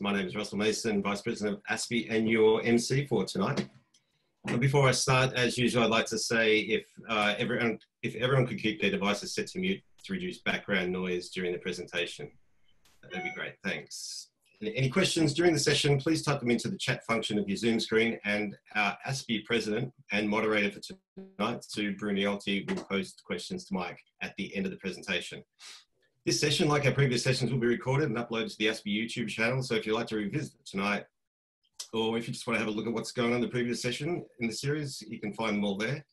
My name is Russell Mason, Vice President of AASPI and your MC for tonight. Before I start, as usual, I'd like to say if, uh, everyone, if everyone could keep their devices set to mute to reduce background noise during the presentation, that'd be great, thanks. Any questions during the session, please type them into the chat function of your Zoom screen and our AASPI President and moderator for tonight, Sue Bruniotti, will post questions to Mike at the end of the presentation. This session, like our previous sessions, will be recorded and uploaded to the AASPI YouTube channel. So if you'd like to revisit it tonight, or if you just want to have a look at what's going on in the previous session in the series, you can find them all there.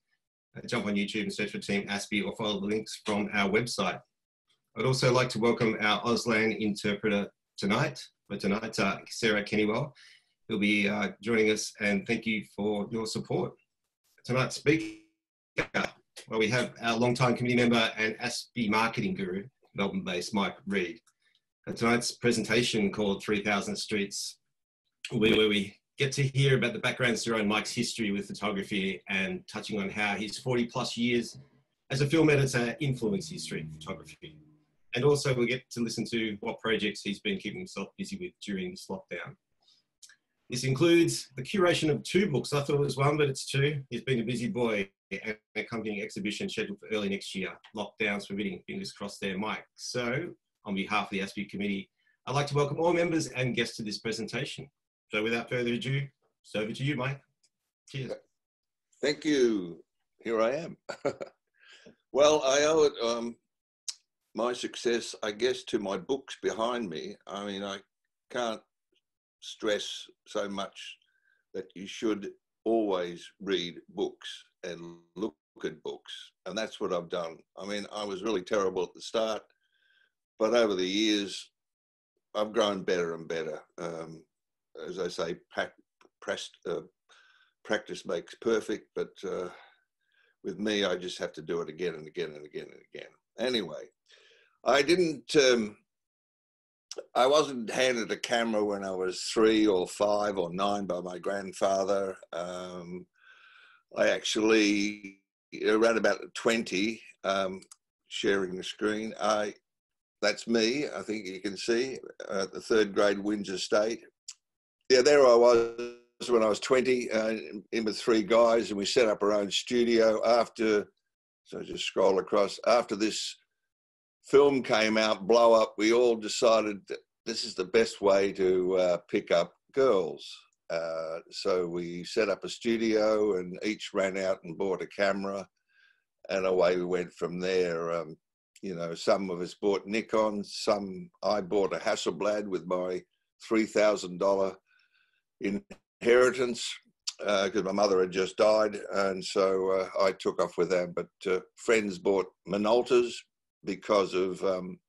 Uh, jump on YouTube and search for Team AASPI or follow the links from our website. I'd also like to welcome our Auslan interpreter tonight, but tonight, uh, Sarah Kennywell, who'll be uh, joining us and thank you for your support. Tonight's speaker, well, we have our longtime committee member and AASPI marketing guru, Melbourne-based Mike Reed. And tonight's presentation called 3000 Streets where we get to hear about the background story on Mike's history with photography and touching on how his 40 plus years as a film editor influenced his street photography. And also we'll get to listen to what projects he's been keeping himself busy with during this lockdown. This includes the curation of two books. I thought it was one, but it's two. He's been a busy boy and accompanying exhibition scheduled for early next year. Lockdowns permitting, fingers crossed there, Mike. So, on behalf of the AASPI committee, I'd like to welcome all members and guests to this presentation. So, without further ado, it's over to you, Mike. Cheers. Thank you. Here I am. well, I owe it um, my success, I guess, to my books behind me. I mean, I can't stress so much that you should always read books and look at books. And that's what I've done. I mean, I was really terrible at the start, but over the years, I've grown better and better. Um, as I say, uh, practice makes perfect, but uh, with me, I just have to do it again and again and again and again. Anyway, I didn't um, I wasn't handed a camera when I was three or five or nine by my grandfather. Um, I actually, around about 20, um, sharing the screen, I that's me. I think you can see at the third grade Windsor State. Yeah, there I was when I was 20, uh, in with three guys, and we set up our own studio after. So just scroll across after this film came out, blow up, we all decided that this is the best way to uh, pick up girls. Uh, so we set up a studio and each ran out and bought a camera and away we went from there. Um, you know, some of us bought Nikon, some I bought a Hasselblad with my $3,000 inheritance because uh, my mother had just died. And so uh, I took off with them. But uh, friends bought Minoltas, because of um,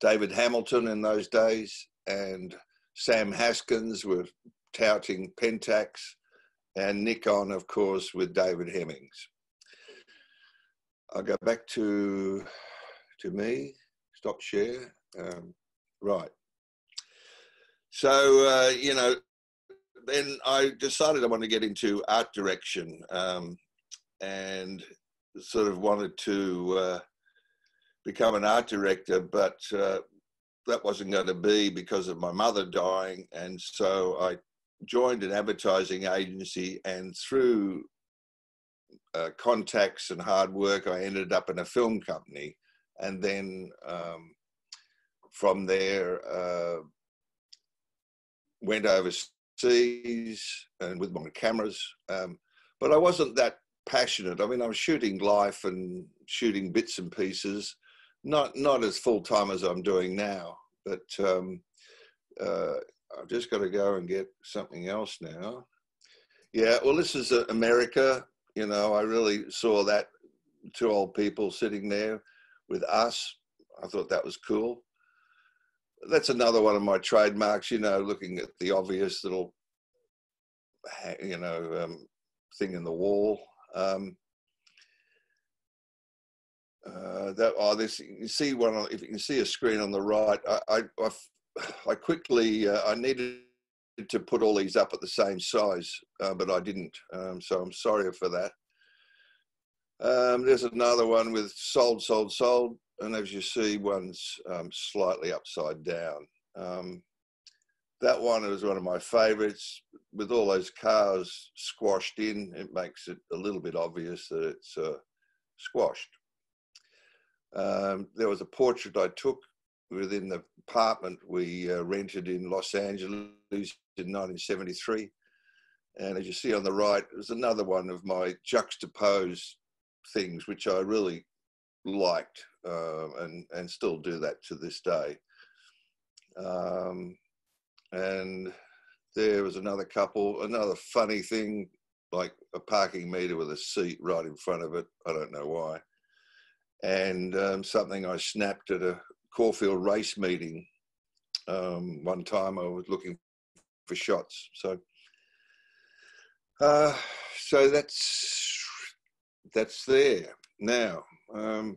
David Hamilton in those days, and Sam Haskins were touting Pentax, and Nikon, of course, with David Hemmings. I'll go back to to me. Stop share. Um, right. So uh, you know, then I decided I wanted to get into art direction, um, and sort of wanted to uh, become an art director, but uh, that wasn't going to be because of my mother dying. And so I joined an advertising agency, and through uh, contacts and hard work, I ended up in a film company. And then um, from there, uh, went overseas and with my cameras. Um, but I wasn't that passionate. I mean, I was shooting life and shooting bits and pieces, not not as full time as I'm doing now, but um, uh, I've just got to go and get something else now. Yeah, well, this is uh, America. You know, I really saw that two old people sitting there with us. I thought that was cool. That's another one of my trademarks. You know, looking at the obvious little, you know, um, thing in the wall. Um, uh, that oh, this you see one if you can see a screen on the right. I I, I, quickly uh, I needed to put all these up at the same size, uh, but I didn't. Um, so I'm sorry for that. Um, there's another one with sold, sold, sold, and as you see, one's um, slightly upside down. Um, that one was one of my favourites. With all those cars squashed in, it makes it a little bit obvious that it's uh, squashed. Um, there was a portrait I took within the apartment we uh, rented in Los Angeles in 1973. And as you see on the right, there's another one of my juxtaposed things, which I really liked uh, and, and still do that to this day. Um, and there was another couple, another funny thing, like a parking meter with a seat right in front of it. I don't know why. And um, something I snapped at a Caulfield race meeting. Um, one time I was looking for shots. So, uh, so that's that's there now. Um,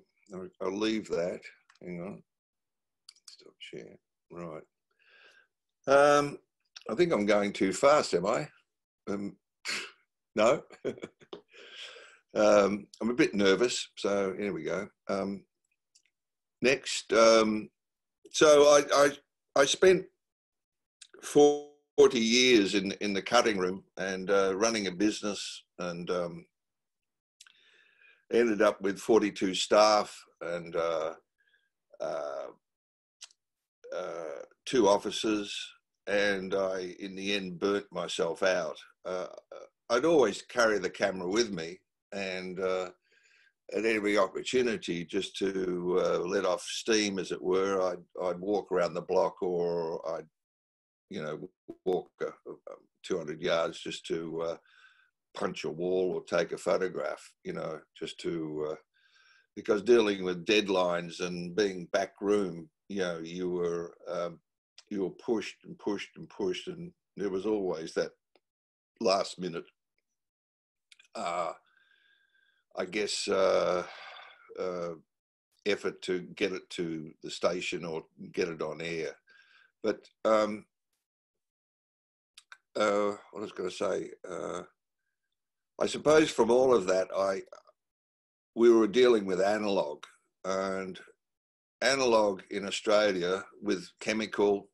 I'll, leave that. Hang on. Stop share. Right. Um, I think I'm going too fast, am I? Um, no. um, I'm a bit nervous, so here we go. Um, next, um, so I, I, I spent 40 years in in the cutting room and uh, running a business, and um, ended up with 42 staff and uh, uh, uh, two officers, and I, in the end, burnt myself out. Uh, I'd always carry the camera with me, and uh, at every opportunity, just to uh, let off steam, as it were, I'd, I'd walk around the block, or I'd, you know, walk 200 yards just to punch a wall or take a photograph, you know, just to, uh, because dealing with deadlines and being back room, you know, you were, um, you were pushed and pushed and pushed, and there was always that last minute, uh, I guess, uh, uh, effort to get it to the station or get it on air. But um, uh, what I was going to say, uh, I suppose from all of that, I we were dealing with analog and analog in Australia with chemical,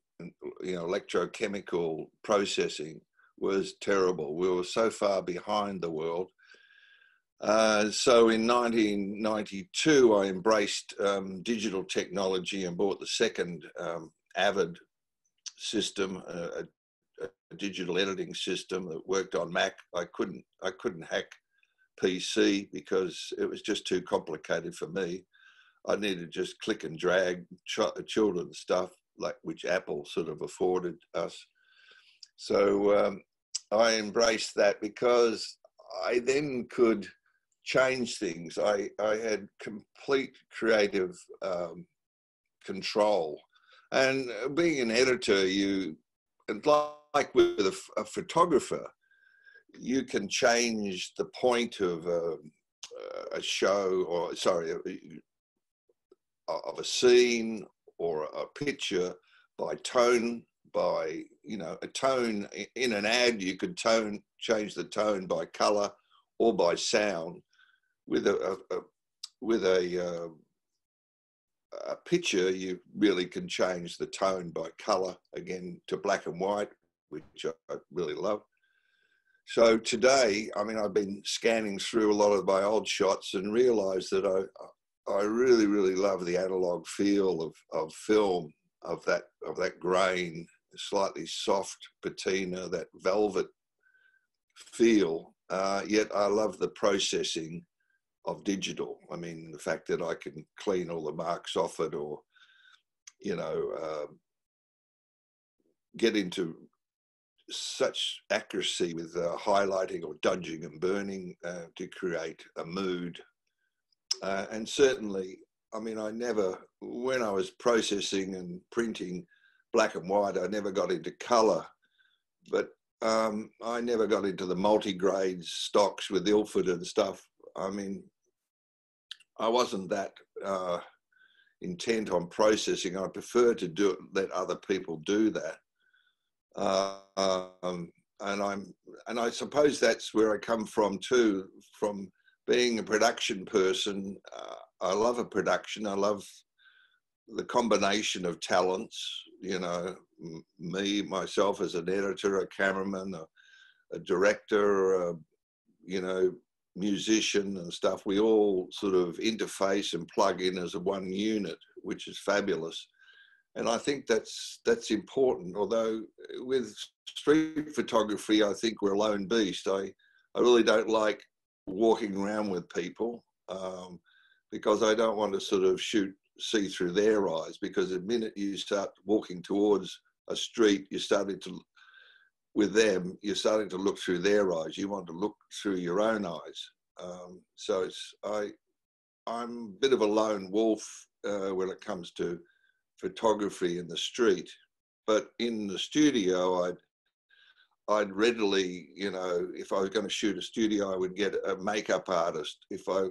you know, electrochemical processing was terrible. We were so far behind the world. Uh, so in 1992, I embraced um, digital technology and bought the second um, Avid system, a, a digital editing system that worked on Mac. I couldn't I couldn't hack PC because it was just too complicated for me. I needed to just click and drag ch- children's stuff like which Apple sort of afforded us. So um, I embraced that because I then could change things. I, I had complete creative um, control. And uh, being an editor, you, and like with a, a photographer, you can change the point of a, a show or sorry uh, uh, of a scene or a picture by tone by you know a tone in an ad you could tone change the tone by color or by sound with a, a, a with a uh, a picture you really can change the tone by color again to black and white which I really love. So today, I mean, I've been scanning through a lot of my old shots and realized that I, I really, really love the analog feel of, of film, of that, of that grain, slightly soft patina, that velvet feel. Uh, yet I love the processing of digital. I mean, the fact that I can clean all the marks off it or, you know, uh, get into such accuracy with uh, highlighting or dodging and burning uh, to create a mood. Uh, and certainly, I mean, I never, when I was processing and printing black and white, I never got into color, but um, I never got into the multi-grade stocks with Ilford and stuff. I mean, I wasn't that uh, intent on processing. I prefer to do it, let other people do that. Uh, um, and I'm, and I suppose that's where I come from too. From being a production person, uh, I love a production. I love the combination of talents, you know, me, myself as an editor, a cameraman, a, a director, a, you know, musician and stuff, we all sort of interface and plug in as a one unit, which is fabulous. And I think that's that's important. Although with street photography, I think we're a lone beast. I I really don't like walking around with people um, because I don't want to sort of shoot see through their eyes because the minute you start walking towards a street, you're starting to, with them, you're starting to look through their eyes. You want to look through your own eyes. Um, so it's, I, I'm a bit of a lone wolf uh, when it comes to photography in the street, but in the studio, I'd, I'd readily, you know, if I was going to shoot a studio, I would get a makeup artist. If I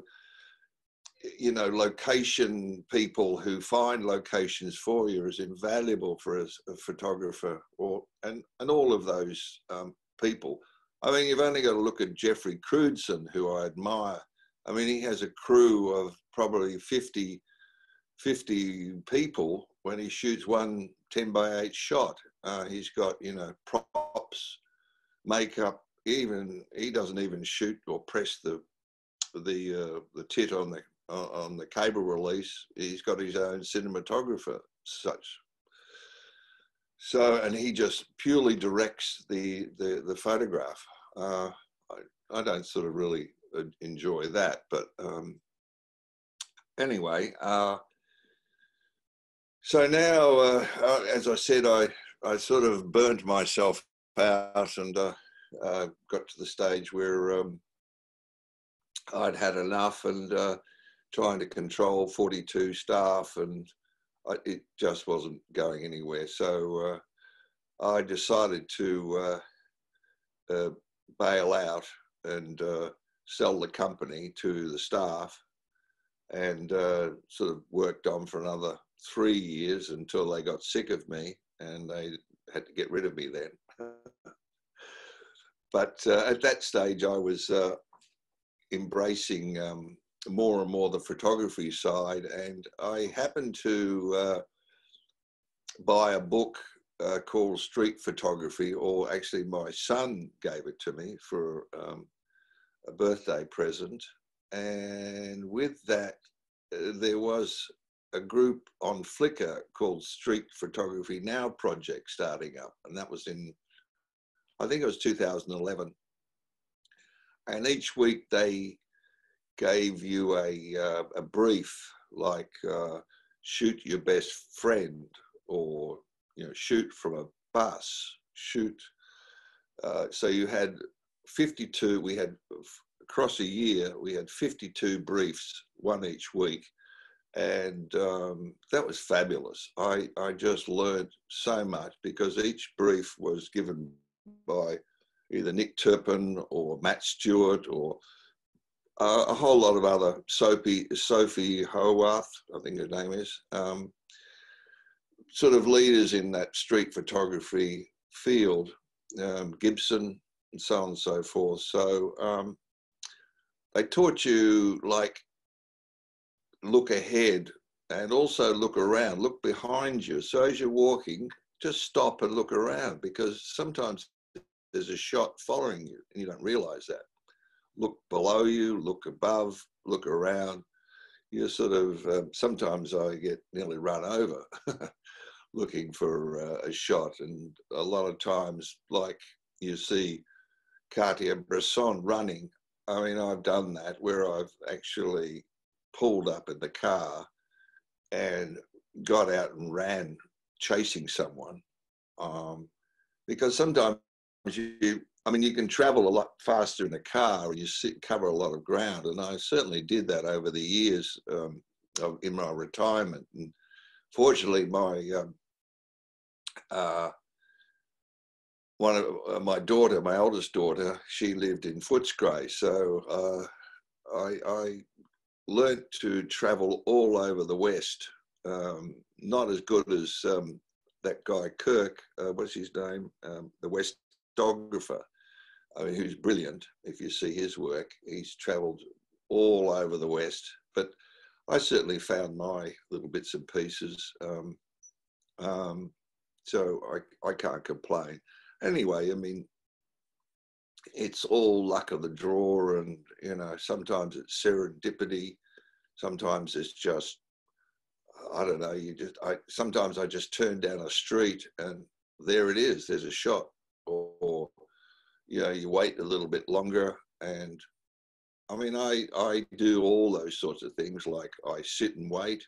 you know, location people who find locations for you is invaluable for a, a photographer, or and and all of those um, people. I mean, you've only got to look at Jeffrey Crewdson, who I admire. I mean, he has a crew of probably 50, 50 people when he shoots one 10 by 8 shot. Uh, he's got, you know, props, makeup, even, he doesn't even shoot or press the the uh, the tit on the on the cable release, he's got his own cinematographer, such. So, and he just purely directs the the, the photograph. Uh, I, I don't sort of really uh, enjoy that, but um, anyway. Uh, so now, uh, uh, as I said, I I sort of burnt myself out and uh, got to the stage where um, I'd had enough and trying to control 42 staff and I, it just wasn't going anywhere. So uh, I decided to uh, uh, bail out and uh, sell the company to the staff and uh, sort of worked on for another three years until they got sick of me and they had to get rid of me then. but uh, at that stage, I was embracing um, more and more the photography side. And I happened to uh, buy a book uh, called Street Photography, or actually, my son gave it to me for um, a birthday present. And with that, uh, there was a group on Flickr called Street Photography Now Project starting up. And that was in, I think it was 2011. And each week they gave you a, uh, a brief like uh, shoot your best friend or you know shoot from a bus shoot uh, so you had 52 we had across a year we had 52 briefs one each week and um, that was fabulous. I, I just learned so much because each brief was given by either nick turpin or Matt Stuart or uh, a whole lot of other Sophie Sophie Howarth, I think her name is, um, sort of leaders in that street photography field, um, Gibson and so on and so forth. So um, they taught you like look ahead and also look around, look behind you. So as you're walking, just stop and look around because sometimes there's a shot following you and you don't realize that look below you, look above, look around. You're sort of, um, sometimes I get nearly run over looking for uh, a shot. And a lot of times, like you see Cartier-Bresson running, I mean, I've done that where I've actually pulled up in the car and got out and ran chasing someone. Um, because sometimes you I mean, you can travel a lot faster in a car and you sit, cover a lot of ground. And I certainly did that over the years um, of, in my retirement. And fortunately, my um, uh, one of uh, my daughter, my oldest daughter, she lived in Footscray, so uh, I, I to travel all over the West. Um, not as good as um, that guy Kirk. Uh, what's his name? Um, the Westographer. I mean, who's brilliant. If you see his work, he's travelled all over the West. But I certainly found my little bits and pieces. Um, um, so I, I can't complain. Anyway, I mean, it's all luck of the draw, and you know, sometimes it's serendipity, sometimes it's just I don't know. You just I sometimes I just turn down a street and there it is. There's a shot, or, or you know, you wait a little bit longer and I mean, I, I do all those sorts of things. Like I sit and wait.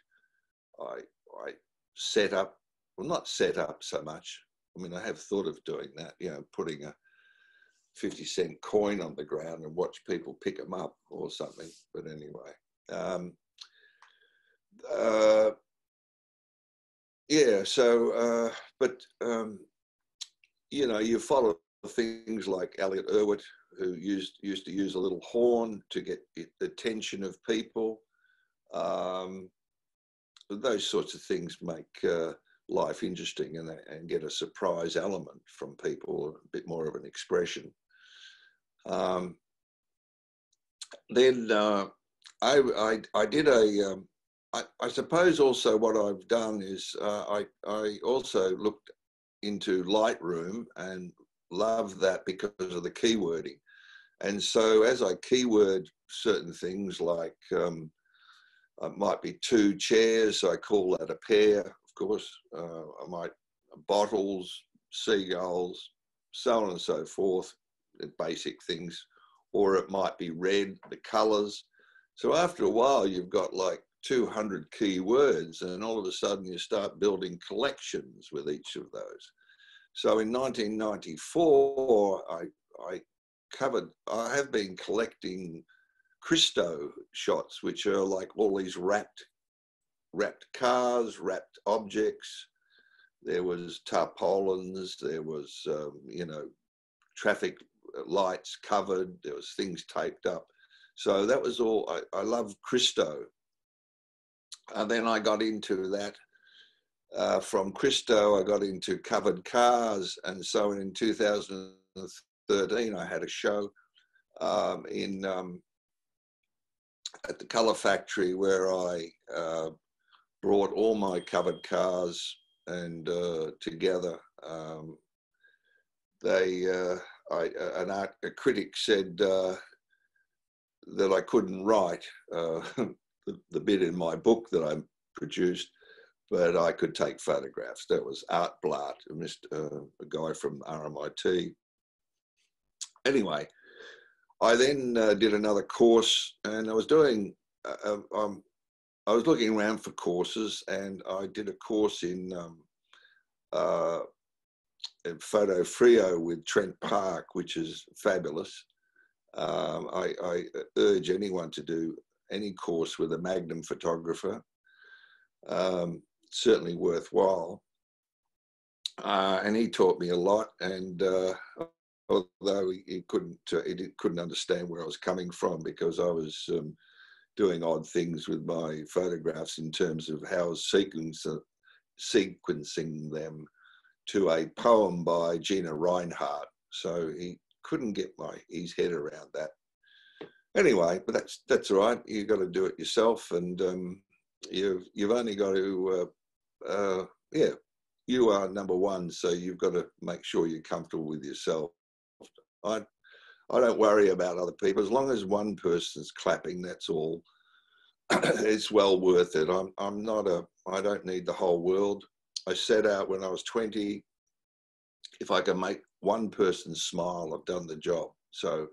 I, I set up, well, not set up so much. I mean, I have thought of doing that, you know, putting a 50 cent coin on the ground and watch people pick them up or something. But anyway, um, uh, yeah, so, uh, but, um, you know, you follow things like Elliott Erwitt, who used used to use a little horn to get the attention of people. Um, those sorts of things make uh, life interesting and, and get a surprise element from people, a bit more of an expression. Um, then uh, I, I, I, did a. Um, I, I suppose also what I've done is uh, I, I also looked into Lightroom and love that because of the keywording. And so as I keyword certain things like um, it might be two chairs, I call that a pair, of course. Uh, I might bottles, seagulls, so on and so forth, basic things. Or it might be red, the colors. So after a while, you've got like 200 keywords, and all of a sudden you start building collections with each of those. So in 1994, I, I covered, I have been collecting Christo shots, which are like all these wrapped, wrapped cars, wrapped objects. There was tarpaulins, there was, um, you know, traffic lights covered, there was things taped up. So that was all, I, I love Christo. And then I got into that uh, from Christo, I got into covered cars, and so in 2013, I had a show um, in um, at the Colour Factory where I uh, brought all my covered cars and uh, together. Um, they, uh, I, an art, a critic said uh, that I couldn't write uh, the, the bit in my book that I produced but I could take photographs. That was Art Blatt, uh, a guy from RMIT. Anyway, I then uh, did another course, and I was doing. Uh, uh, um, I was looking around for courses, and I did a course in, um, uh, in PhotoFreo with Trent Parke, which is fabulous. Um, I, I urge anyone to do any course with a Magnum photographer. Um, certainly worthwhile. Uh, and he taught me a lot. And uh, although he, he couldn't, uh, he couldn't understand where I was coming from because I was um, doing odd things with my photographs in terms of how sequence, sequencing them to a poem by Gina Reinhardt. So he couldn't get my his head around that. Anyway, but that's that's all right. You've got to do it yourself, and um, you've you've only got to uh, yeah, you are number one, so you've got to make sure you're comfortable with yourself. I, I don't worry about other people as long as one person's clapping. That's all. it's well worth it. I'm, I'm not a. I don't need the whole world. I set out when I was 20. If I can make one person smile, I've done the job. So,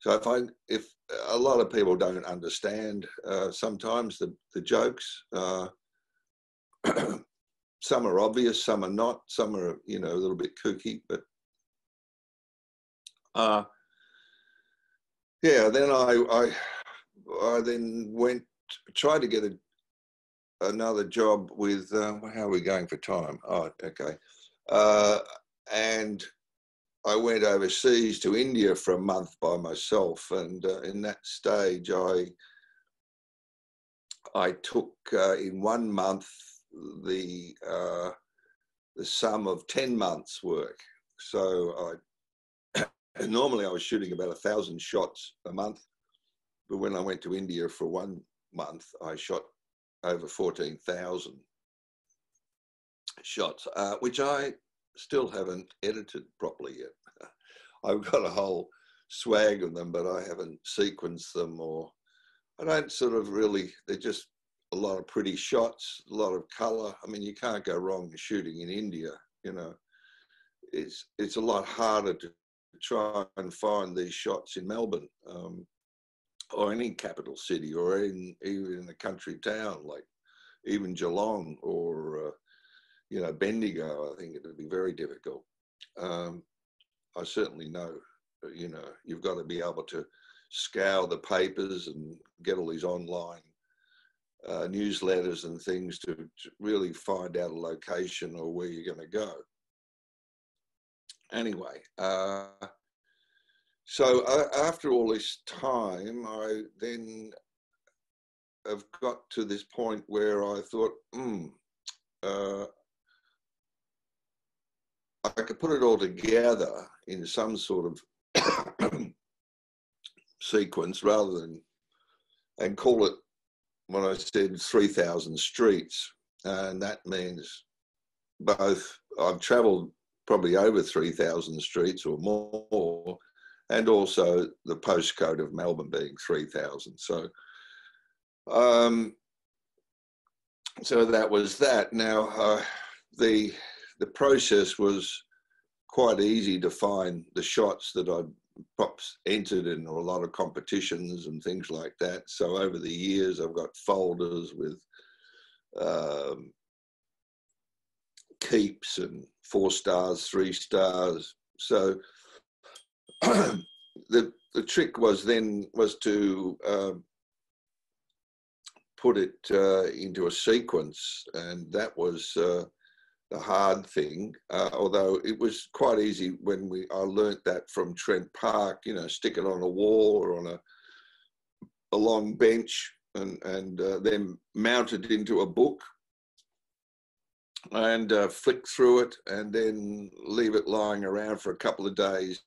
so if I if a lot of people don't understand uh, sometimes the the jokes. Uh, some are obvious, some are not, some are, you know, a little bit kooky, but uh, yeah, then I, I, I then went, tried to get a, another job with, uh, how are we going for time? Oh, okay. Uh, and I went overseas to India for a month by myself. And uh, in that stage, I, I took uh, in one month the uh, the sum of 10 months work. So I normally I was shooting about a thousand shots a month, but when I went to India for one month, I shot over 14,000 shots, uh, which I still haven't edited properly yet. I've got a whole swag of them, but I haven't sequenced them or I don't sort of really, they're just a lot of pretty shots, a lot of color. I mean, you can't go wrong shooting in India, you know. It's, it's a lot harder to try and find these shots in Melbourne um, or any capital city or in, even in a country town like even Geelong or, uh, you know, Bendigo. I think it would be very difficult. Um, I certainly know, you know, you've got to be able to scour the papers and get all these online uh, newsletters and things to, to, really find out a location or where you're going to go. Anyway, uh, so uh, after all this time, I then have got to this point where I thought, hmm, uh, I could put it all together in some sort of sequence rather than and call it when I said 3,000 streets. And that means both, I've traveled probably over 3,000 streets or more, and also the postcode of Melbourne being 3,000. So, um, so that was that. Now, uh, the the process was quite easy to find the shots that I'd perhaps entered in a lot of competitions and things like that. So over the years, I've got folders with um, keeps and four stars, three stars. So the the trick was then was to um, put it uh, into a sequence, and that was uh, the hard thing. Uh, although it was quite easy when we I learnt that from Trent Parke. You know, stick it on a wall or on a a long bench, and and uh, then mount it into a book and uh, flick through it, and then leave it lying around for a couple of days.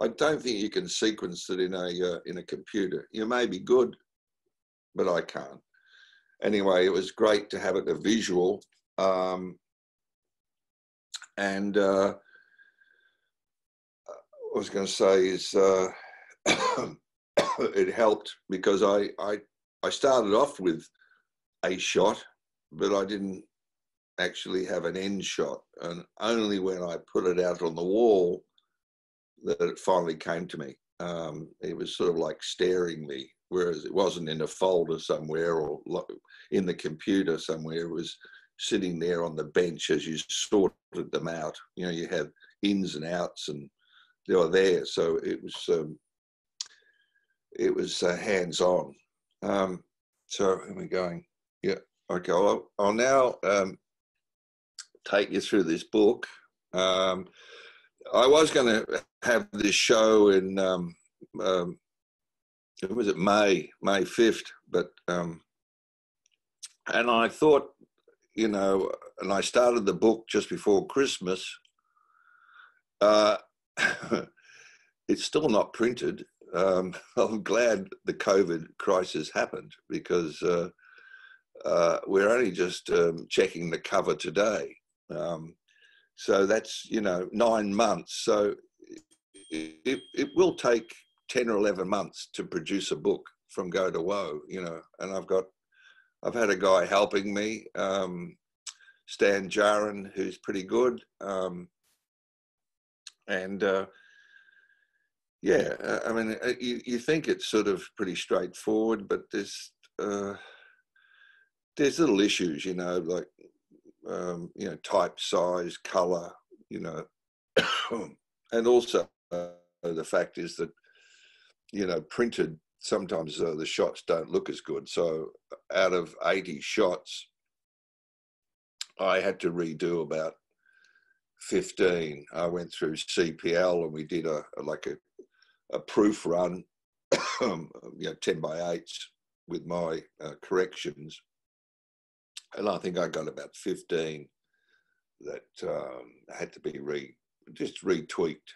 I don't think you can sequence it in a uh, in a computer. You may be good, but I can't. Anyway, it was great to have it a visual. Um, and uh, I was going to say is uh, it helped because I, I I started off with a shot, but I didn't actually have an end shot, and only when I put it out on the wall that it finally came to me. Um, it was sort of like staring me, whereas it wasn't in a folder somewhere or in the computer somewhere. It was sitting there on the bench as you sorted them out. You know, you have ins and outs, and they were there. So it was um, it was uh, hands on. Um, so where are we going? Yeah. Okay. I'll, I'll now um, take you through this book. Um, I was going to have this show in um, um, was it May May fifth, but um, and I thought you know, and I started the book just before Christmas. Uh, it's still not printed. Um, I'm glad the COVID crisis happened because uh, uh, we're only just um, checking the cover today. Um, so that's, you know, nine months. So it, it will take 10 or 11 months to produce a book from go to woe, you know, and I've got I've had a guy helping me, um, Stan Jarin, who's pretty good. Um, and uh, yeah, I mean, uh, you, you think it's sort of pretty straightforward, but there's uh, there's little issues, you know, like um, you know, type size, color, you know, and also uh, the fact is that you know, printed sometimes uh, the shots don't look as good. So out of 80 shots, I had to redo about 15. I went through CPL and we did a, a like a, a proof run, you know, 10 by 8s with my uh, corrections. And I think I got about 15 that um, had to be re, just retweaked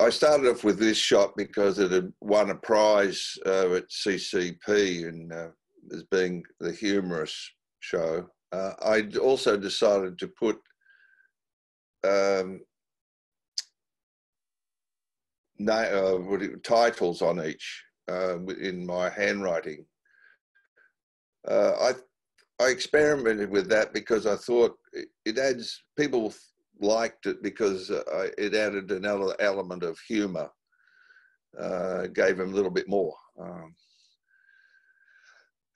I started off with this shot because it had won a prize uh, at CCP and uh, as being the humorous show. Uh, I also decided to put um, uh, titles on each uh, in my handwriting. Uh, I I experimented with that because I thought it, it adds people liked it because uh, it added another element of humor, uh, gave him a little bit more. Um,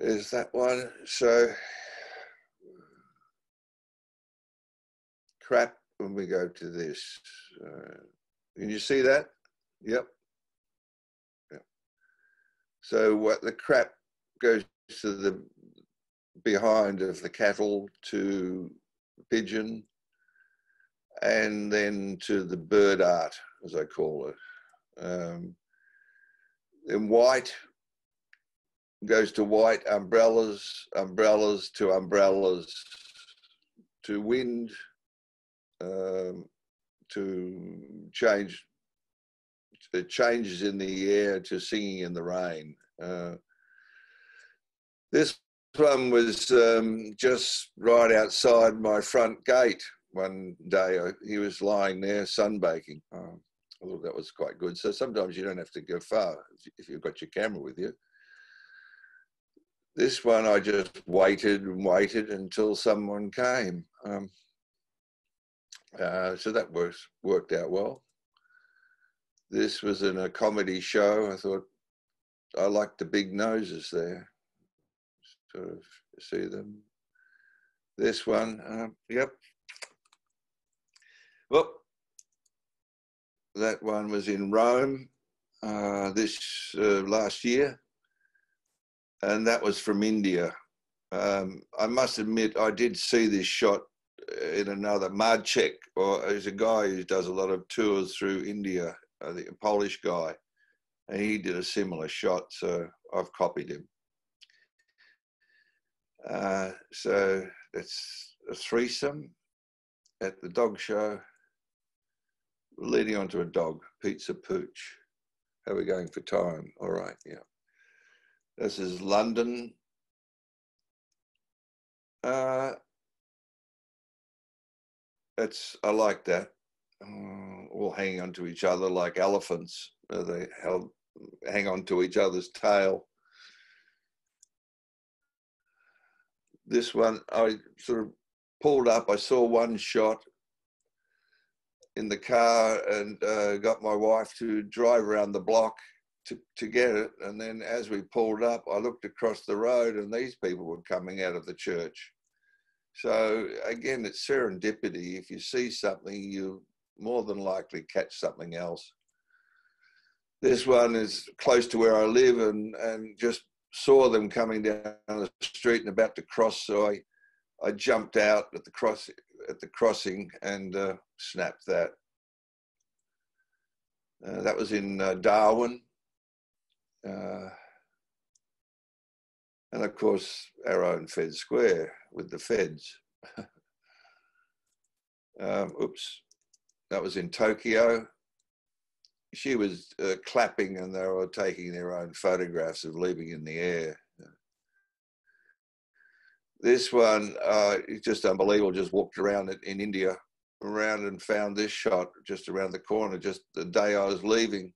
is that one? So crap when we go to this. Uh, can you see that? Yep. yep. So what the crap goes to the behind of the cattle to pigeon and then to the bird art, as I call it. Um, then white goes to white umbrellas, umbrellas to umbrellas, to wind, um, to change it changes in the air to singing in the rain. Uh, this one was um, just right outside my front gate one day. I, he was lying there sunbaking. Um, I thought that was quite good. So sometimes you don't have to go far if you've got your camera with you. This one I just waited and waited until someone came. Um, uh, so that was worked out well this was in a comedy show. I thought I liked the big noses there. Sort of see them. This one, uh, yep. Well, that one was in Rome uh, this uh, last year, and that was from India. Um, I must admit, I did see this shot in another Marcek, or there's a guy who does a lot of tours through India uh, the Polish guy, and he did a similar shot, so I've copied him. Uh, so it's a threesome at the dog show, leading on to a dog, pizza pooch. How are we going for time? All right, yeah. This is London. Uh, it's I like that uh, all hanging onto each other like elephants. Uh, they held, hang on to each other's tail. This one, I sort of pulled up. I saw one shot in the car and uh, got my wife to drive around the block to, to get it. And then as we pulled up, I looked across the road and these people were coming out of the church. So again, it's serendipity. If you see something, you more than likely catch something else. This one is close to where I live and, and just saw them coming down the street and about to cross. So I, I jumped out at the cross at the crossing and uh, snapped that. Uh, that was in uh, Darwin. Uh, and of course, our own Fed Square with the feds. um, oops, that was in Tokyo. She was uh, clapping and they were taking their own photographs of leaving in the air. This one uh, is just unbelievable. Just walked around in India, around and found this shot just around the corner, just the day I was leaving.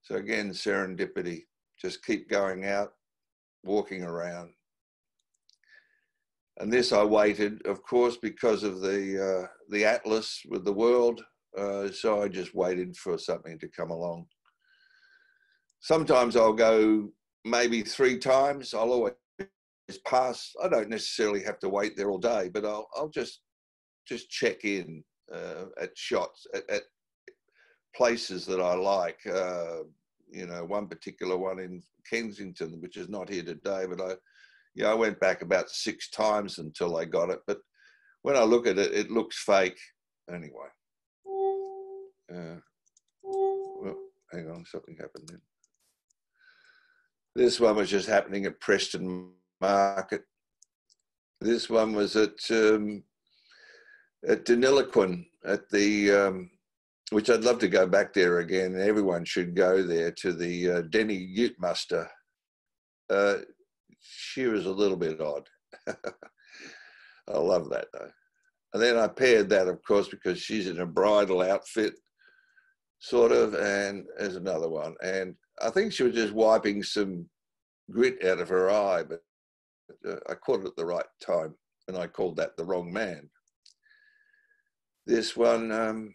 So again, serendipity. Just keep going out, walking around. And this I waited, of course, because of the uh, the atlas with the world. Uh, so I just waited for something to come along. Sometimes I'll go maybe three times. I'll always pass. I don't necessarily have to wait there all day, but I'll I'll just just check in uh, at shots at, at, places that I like. Uh, you know, one particular one in Kensington, which is not here today, but I yeah, I went back about six times until I got it. But when I look at it, it looks fake anyway. Uh, well, hang on, something happened then. This one was just happening at Preston Market. This one was at um, at Deniliquin at the um, which I'd love to go back there again. Everyone should go there to the uh, Deni Ute Muster. Uh, she was a little bit odd. I love that though. And then I paired that, of course, because she's in a bridal outfit, sort of, and there's another one. And I think she was just wiping some grit out of her eye, but I caught it at the right time, and I called that the wrong man. This one, um,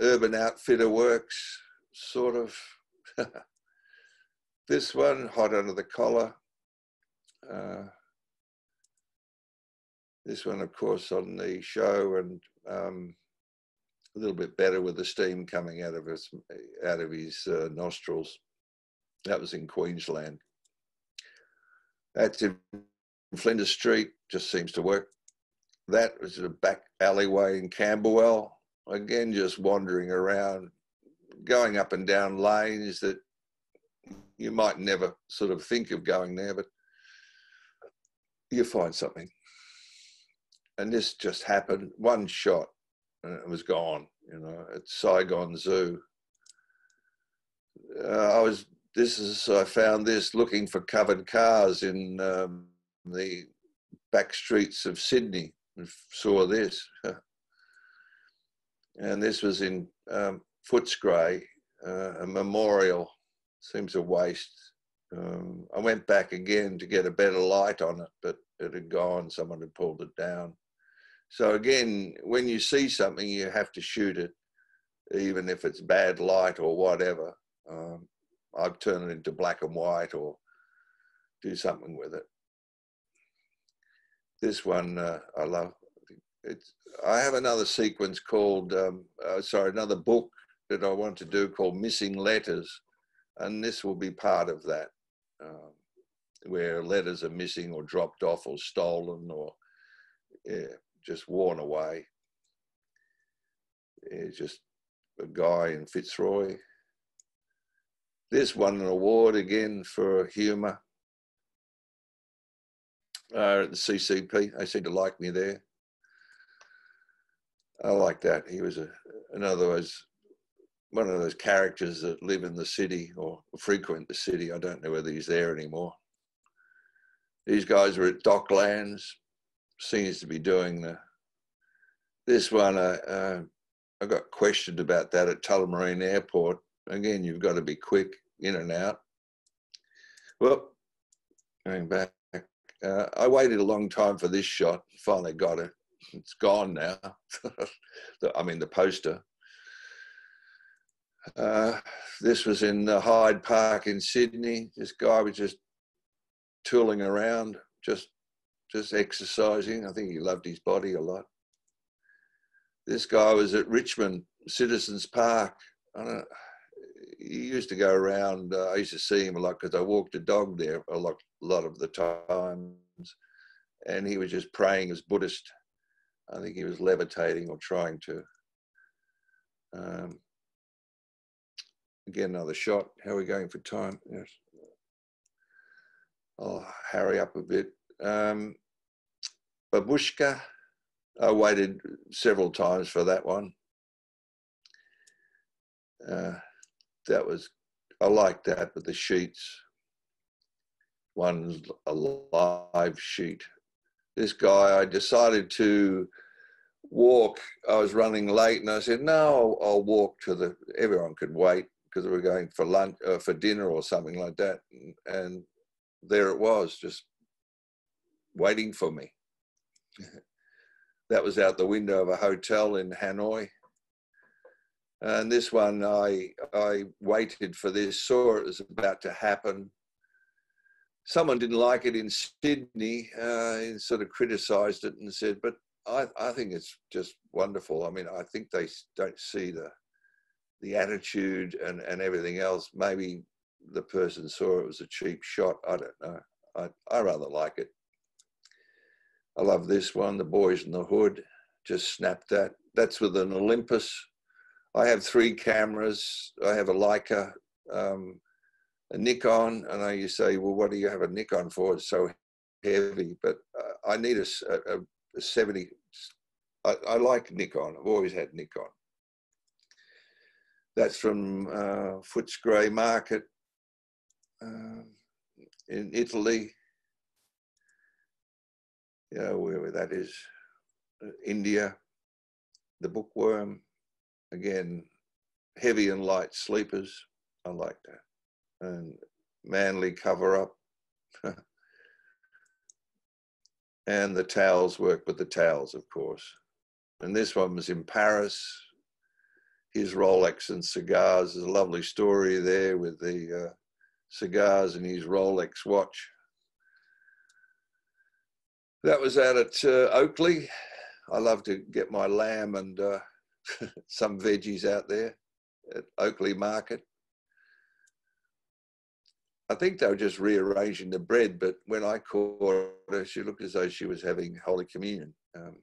Urban Outfitter Works, sort of. this one, Hot Under the Collar. Uh, this one, of course, on the show and um, a little bit better with the steam coming out of his out of his uh, nostrils. That was in Queensland. That's in Flinders Street. Just seems to work. That was a back alleyway in Camberwell. Again, just wandering around, going up and down lanes that you might never sort of think of going there, but you find something and this just happened one shot and it was gone you know at saigon zoo uh, i was this is i found this looking for covered cars in um, the back streets of sydney and saw this. And this was in um, footscray uh, a memorial. Seems a waste. Um, i went back again to get a better light on it but it had gone. Someone had pulled it down. So again, when you see something, you have to shoot it, even if it's bad light or whatever. Um, I'd turn it into black and white or do something with it. This one uh, I love. It's, I have another sequence called, um, uh, sorry, another book that I want to do called Missing Letters, and this will be part of that, um, where letters are missing or dropped off or stolen or yeah, just worn away. He's just a guy in Fitzroy. This won an award again for humour uh, at the CCP. They seem to like me there. I like that. He was a, in other words, one of those characters that live in the city or frequent the city. I don't know whether he's there anymore. These guys were at Docklands, seems to be doing the this one. Uh, uh, I got questioned about that at Tullamarine Airport. Again, you've got to be quick in and out. Well, going back, uh, I waited a long time for this shot. Finally got it. It's gone now. I mean, the poster. Uh, this was in Hyde Park in Sydney. This guy was just tooling around, just just exercising. I think he loved his body a lot. This guy was at Richmond Citizens Park. I he used to go around. Uh, I used to see him a lot because I walked a dog there a lot, a lot of the times, and he was just praying as Buddhist. I think he was levitating or trying to. Um, again, another shot. How are we going for time? Yes. I'll hurry up a bit. Um, Babushka, I waited several times for that one. Uh, that was, I liked that, but the sheets, one's a live sheet. This guy, I decided to walk. I was running late and I said, no, I'll, I'll walk to the, everyone could wait because we were going for lunch, uh, for dinner or something like that. And, and there it was, just waiting for me. that was out the window of a hotel in Hanoi. And this one, I, I waited for this, saw it was about to happen. Someone didn't like it in Sydney uh, and sort of criticized it and said, but I, I think it's just wonderful. I mean, I think they don't see the, the attitude and, and everything else. Maybe the person saw it was a cheap shot. I don't know. I, I rather like it. I love this one, The Boys in the Hood. Just snapped that. That's with an Olympus. I have three cameras. I have a Leica, um, a Nikon, and I you say, well, what do you have a Nikon for? It's so heavy, but uh, I need a, a, a 70. I, I, like Nikon. I've always had Nikon. That's from uh, Footscray Market uh, in Italy. You know, wherever that is. Uh, India, the bookworm, again, heavy and light sleepers. I like that. And manly cover up. and the towels work with the towels, of course. And this one was in Paris. His Rolex and cigars. There's a lovely story there with the uh, cigars and his Rolex watch. That was out at uh, Oakleigh. I love to get my lamb and uh, some veggies out there at Oakleigh Market. I think they were just rearranging the bread, but when I caught her, she looked as though she was having Holy Communion. Um,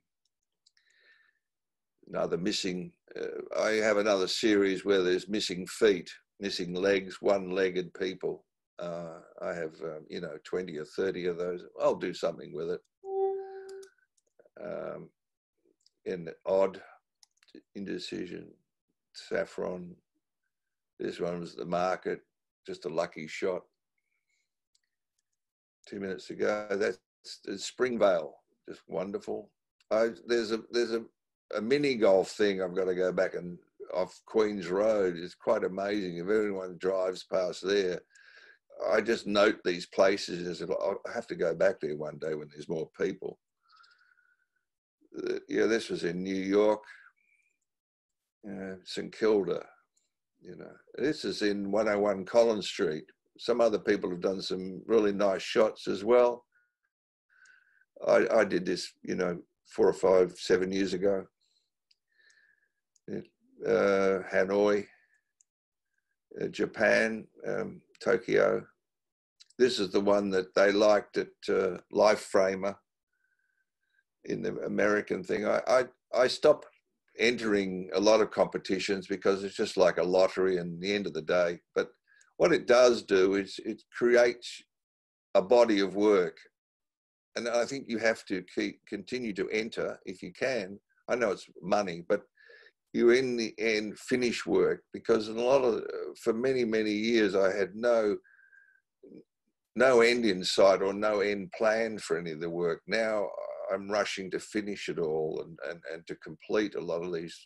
another missing, uh, I have another series where there's missing feet, missing legs, one legged people. Uh, I have, um, you know, 20 or 30 of those. I'll do something with it. Um, in odd, indecision, saffron. This one was the market, just a lucky shot two minutes ago. That's, Springvale, just wonderful. I, there's a there's a, a mini golf thing I've got to go back and off Queens Road. It's quite amazing. If anyone drives past there, I just note these places. And I have to go back there one day when there's more people. Yeah, this was in New York, uh, St Kilda. You know, this is in 101 Collins Street some other people have done some really nice shots as well. I, I did this, you know, four or five, seven years ago. Uh, Hanoi, uh, Japan, um, Tokyo. This is the one that they liked at uh, Life Framer in the American thing. I, I, I stopped entering a lot of competitions because it's just like a lottery and the end of the day. But what it does do is it creates a body of work. And I think you have to keep, continue to enter if you can. I know it's money, but you in the end finish work because in a lot of, for many, many years, I had no, no end in sight or no end plan for any of the work. Now I'm rushing to finish it all and, and, and to complete a lot of these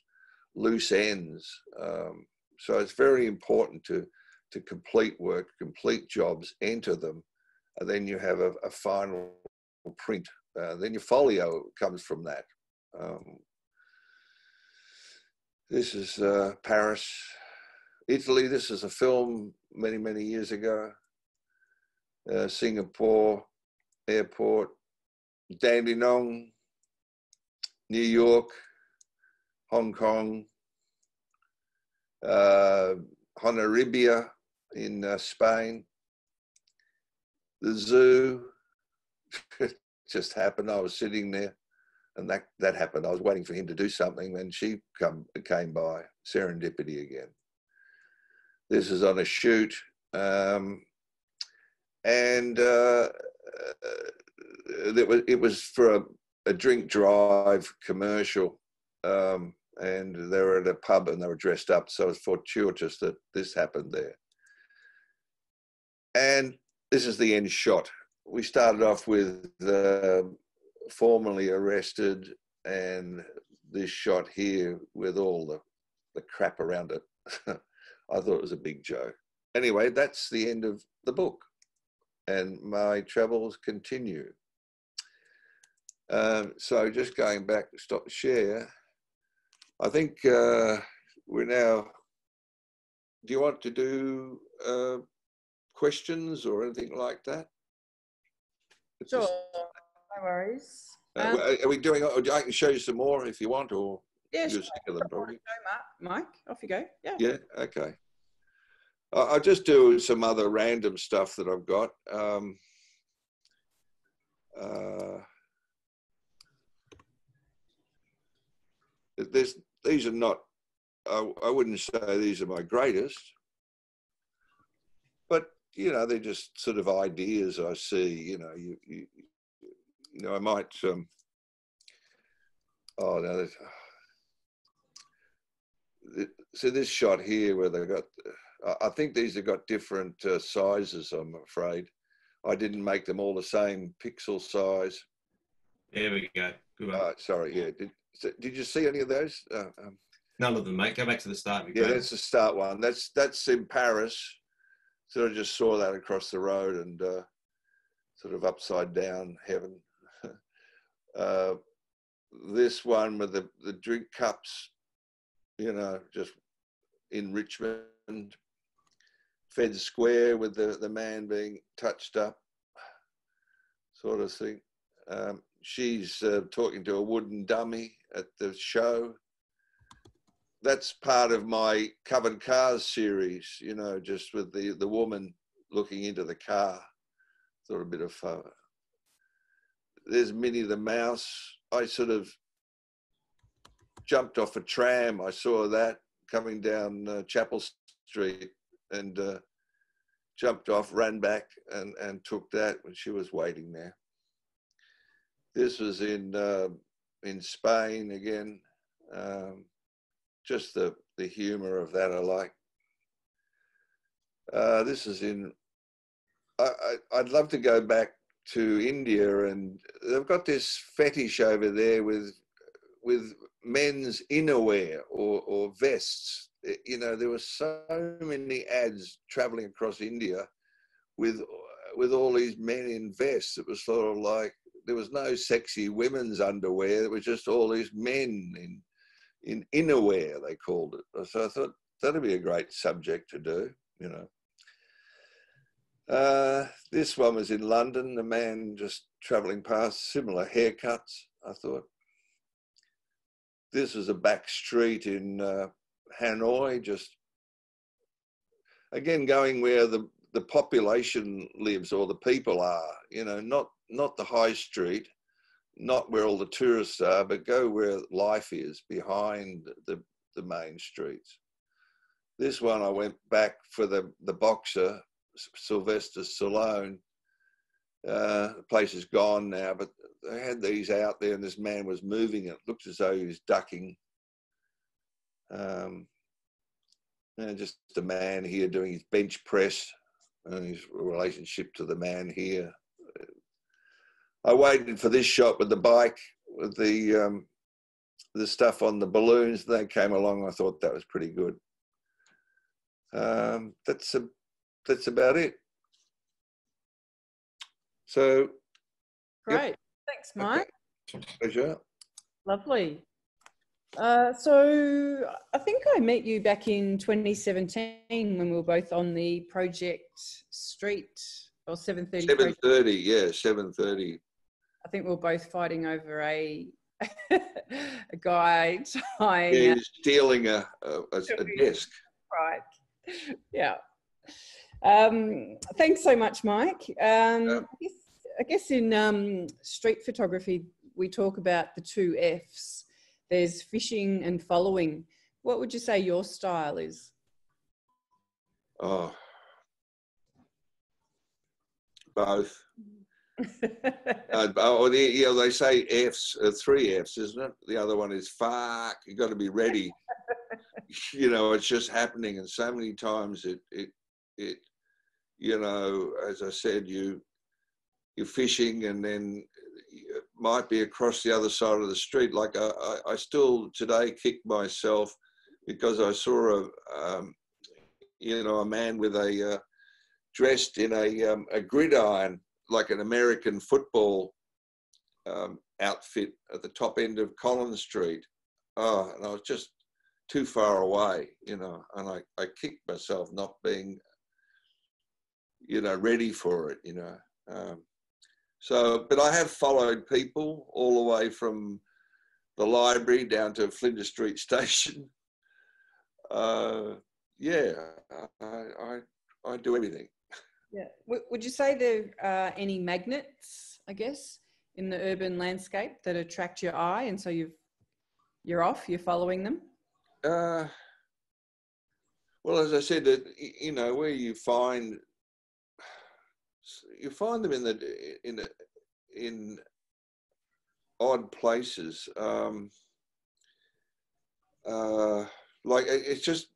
loose ends. Um, so it's very important to to complete work, complete jobs, enter them, and then you have a, a final print. Uh, then your folio comes from that. Um, this is uh, Paris, Italy. This is a film many, many years ago. Uh, Singapore airport, Dandenong, New York, Hong Kong, uh, Hondarribia, in uh, Spain. The zoo just happened. I was sitting there, and that that happened. I was waiting for him to do something, and she come came by. Serendipity again. This is on a shoot, um, and uh, uh, it was it was for a, a drink drive commercial. Um, and they were at a pub and they were dressed up. So it's fortuitous that this happened there. And this is the end shot. We started off with uh, formally arrested and this shot here with all the, the crap around it. I thought it was a big joke. Anyway, that's the end of the book. And my travels continue. Um, so just going back to stop share, I think uh, we're now. Do you want to do uh, questions or anything like that? It's sure, just, no worries. Uh, um, are we doing? I can show you some more if you want, or yeah, sure. them probably. Go, Mike, off you go. Yeah. Yeah. Okay. I'll just do some other random stuff that I've got. Um, uh, these are not, I, I wouldn't say these are my greatest, you know, they're just sort of ideas I see. You know, you you, you know, I might. Um, oh no, so this shot here where they got, I think these have got different uh, sizes. I'm afraid, I didn't make them all the same pixel size. There we go. Good. Uh, sorry, yeah. Did so did you see any of those? Uh, um, None of them, mate. Go back to the start. yeah, that's the start one. That's that's in Paris. So I just saw that across the road and uh, sort of upside down heaven. uh, this one with the, the drink cups, you know, just in Richmond. Fed Square with the, the man being touched up, sort of thing. Um, she's uh, talking to a wooden dummy at the show. That's part of my covered cars series, you know, just with the, the woman looking into the car. Thought a bit of fun. There's Minnie the Mouse. I sort of jumped off a tram. I saw that coming down uh, Chapel Street and uh, jumped off, ran back and, and took that when she was waiting there. This was in uh, in Spain again. Um, just the the humour of that I like. Uh, this is in. I, I I'd love to go back to India and they've got this fetish over there with with men's innerwear or, or vests. You know, there were so many ads traveling across India with with all these men in vests. It was sort of like there was no sexy women's underwear. It was just all these men in in innerwear, they called it. So I thought that'd be a great subject to do, you know. Uh, this one was in London, the man just traveling past, similar haircuts, I thought. This was a back street in uh, Hanoi, just again going where the, the population lives or the people are, you know, not not the high street, not where all the tourists are, but go where life is behind the, the main streets. This one I went back for the, the boxer, Sylvester Stallone. Uh, the place is gone now, but they had these out there and this man was moving. It looked as though he was ducking. Um, and just a man here doing his bench press and his relationship to the man here. I waited for this shot with the bike, with the um, the stuff on the balloons. They came along. I thought that was pretty good. Um, that's a, that's about it. So, great. Yep. Thanks, Mike. Okay. Pleasure. Lovely. Uh, so I think I met you back in 2017 when we were both on the Project Street or 7:30. 7:30, yeah, 7:30. I think we are both fighting over a a guy tying. Yeah, stealing a, a, a, a desk. Right. Yeah. Um, thanks so much, Mike. Um. I, guess, I, guess, in um, street photography, we talk about the two F's. There's fishing and following. What would you say your style is? Oh, both uh, oh, the, you know, they say F's, uh, three F's, isn't it? The other one is fuck. You've got to be ready. you know, it's just happening, and so many times it, it, it, you know, as I said, you, you're fishing, and then it might be across the other side of the street. Like I, I, I still today kick myself because I saw a, um, you know, a man with a uh, dressed in a um, a gridiron like an American football um, outfit at the top end of Collins Street. Oh, and I was just too far away, you know, and I, I kicked myself not being, you know, ready for it, you know. Um, so, but I have followed people all the way from the library down to Flinders Street Station. Uh, yeah, I, I, I do everything. Yeah. Would you say there are any magnets, I guess, in the urban landscape that attract your eye, and so you've you're off, you're following them? Uh, well, as I said, that you know where you find you find them in the in in odd places. Um, uh, like it's just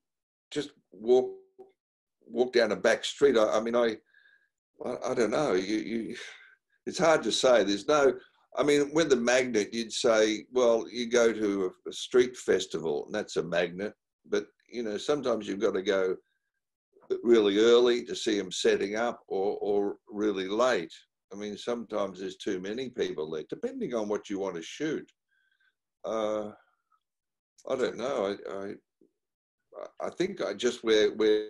just walk walk down a back street. I, I mean, I, I, I don't know. You, you, it's hard to say. There's no. I mean, with the magnet, you'd say, well, you go to a, a street festival, and that's a magnet. But you know, sometimes you've got to go really early to see them setting up, or or really late. I mean, sometimes there's too many people there, depending on what you want to shoot. Uh, I don't know. I, I I think I just where where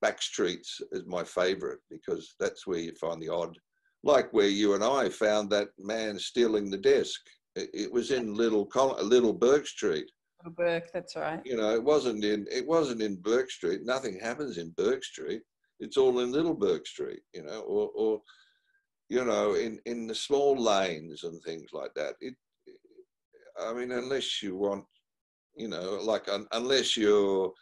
back streets is my favorite because that's where you find the odd, like where you and I found that man stealing the desk. It, it was in Little Little Bourke Street. Little Bourke, that's right. You know, it wasn't in it wasn't in Bourke Street. Nothing happens in Bourke Street. It's all in Little Bourke Street. You know, or or you know, in in the small lanes and things like that. It, I mean, unless you want you know, like un, unless you're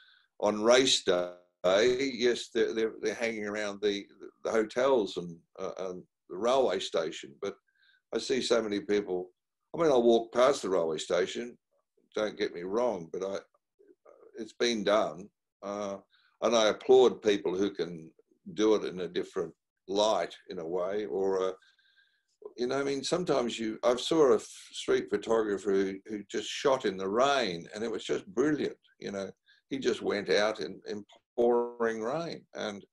on race day, yes, they're, they're, they're hanging around the, the hotels and, uh, and the railway station. But I see so many people. I mean, I walk past the railway station. Don't get me wrong, but I, it's been done, uh, and I applaud people who can do it in a different light, in a way, or uh, you know, I mean, sometimes you, I saw a street photographer who, who just shot in the rain and it was just brilliant. You know, he just went out in pouring rain. And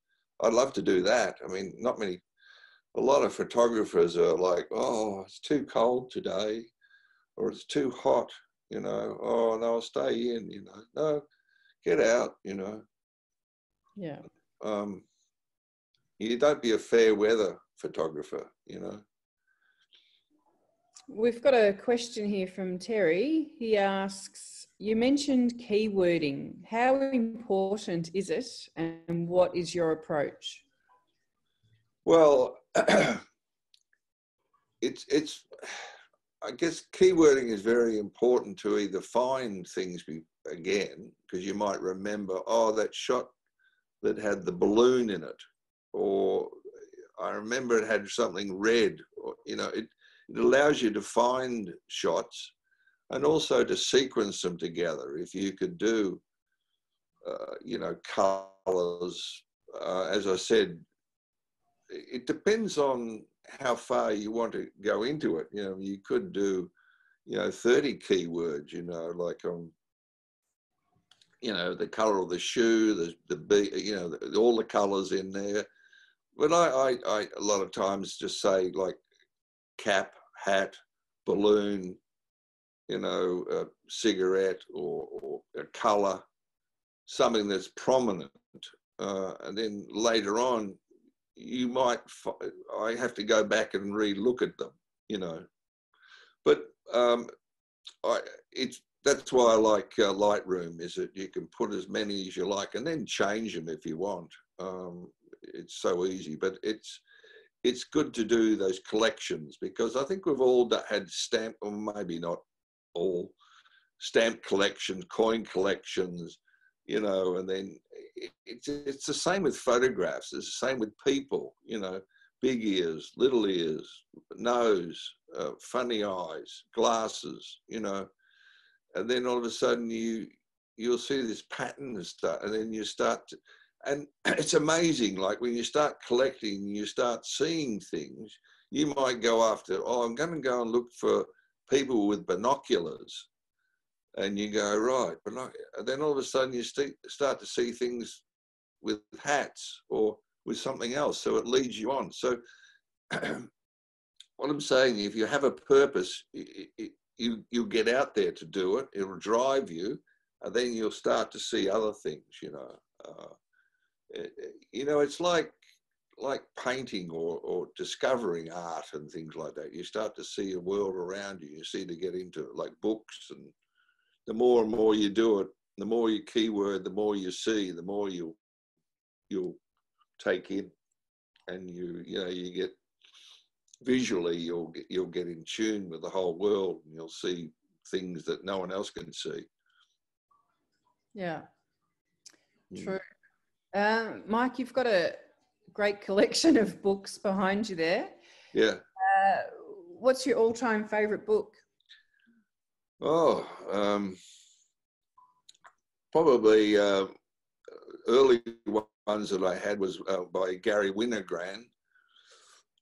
I'd love to do that. I mean, not many, a lot of photographers are like, oh, it's too cold today or it's too hot, you know, oh, no, I'll stay in, you know, no, get out, you know. Yeah. Um, you don't be a fair weather photographer, you know. We've got a question here from Terry. He asks, you mentioned keywording. How important is it and what is your approach? Well, it's, it's, I guess keywording is very important to either find things again, because you might remember, oh, that shot that had the balloon in it, or I remember it had something red, or, you know, it, it allows you to find shots and also to sequence them together. If you could do, uh, you know, colors, uh, as I said, it depends on how far you want to go into it. You know, you could do, you know, 30 keywords, you know, like on, you know, the color of the shoe, the, the, you know, the, all the colors in there. But I, I, I, a lot of times just say like cap, hat, balloon, you know, a cigarette or, or a color, something that's prominent. Uh, and then later on, you might, I have to go back and re-look at them, you know. But um, I, it's, that's why I like uh, Lightroom, is that you can put as many as you like and then change them if you want. Um, it's so easy, but it's, it's good to do those collections because I think we've all had stamp, or maybe not all, stamp collections, coin collections, you know, and then it's, it's the same with photographs. It's the same with people, you know, big ears, little ears, nose, uh, funny eyes, glasses, you know, and then all of a sudden you you'll see this pattern and stuff, and then you start to, and it's amazing like when you start collecting you start seeing things you might go after oh i'm going to go and look for people with binoculars and you go right but and then all of a sudden you st- start to see things with hats or with something else so it leads you on. So what i'm saying if you have a purpose you you get out there to do it it'll drive you and then you'll start to see other things you know uh, uh, you know, it's like like painting or, or discovering art and things like that. You start to see a world around you. You see to get into like books, and the more and more you do it, the more you keyword, the more you see, the more you you'll take in, and you you know you get visually you'll get you'll get in tune with the whole world, and you'll see things that no one else can see. Yeah, mm. true. Uh, Mike, you've got a great collection of books behind you there. Yeah. Uh, what's your all-time favorite book? Oh, um, probably uh, early ones that I had was uh, by Garry Winogrand.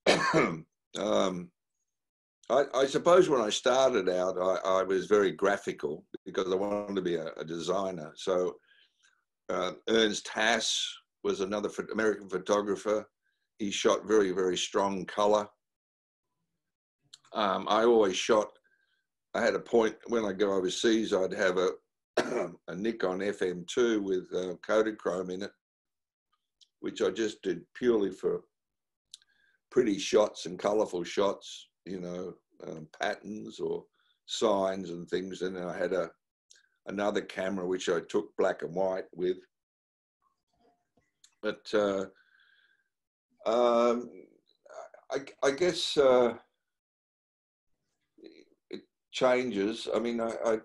um, I, I, suppose when I started out, I, I, was very graphical because I wanted to be a, a designer. So uh, Ernst Haas was another American photographer. He shot very, very strong color. Um, I always shot, I had a point when I go overseas, I'd have a, a Nikon FM2 with uh, Kodachrome in it, which I just did purely for pretty shots and colorful shots, you know, um, patterns or signs and things. And then I had a another camera which I took black and white with. But uh, um, I, I, guess uh, it changes. I mean, I, I,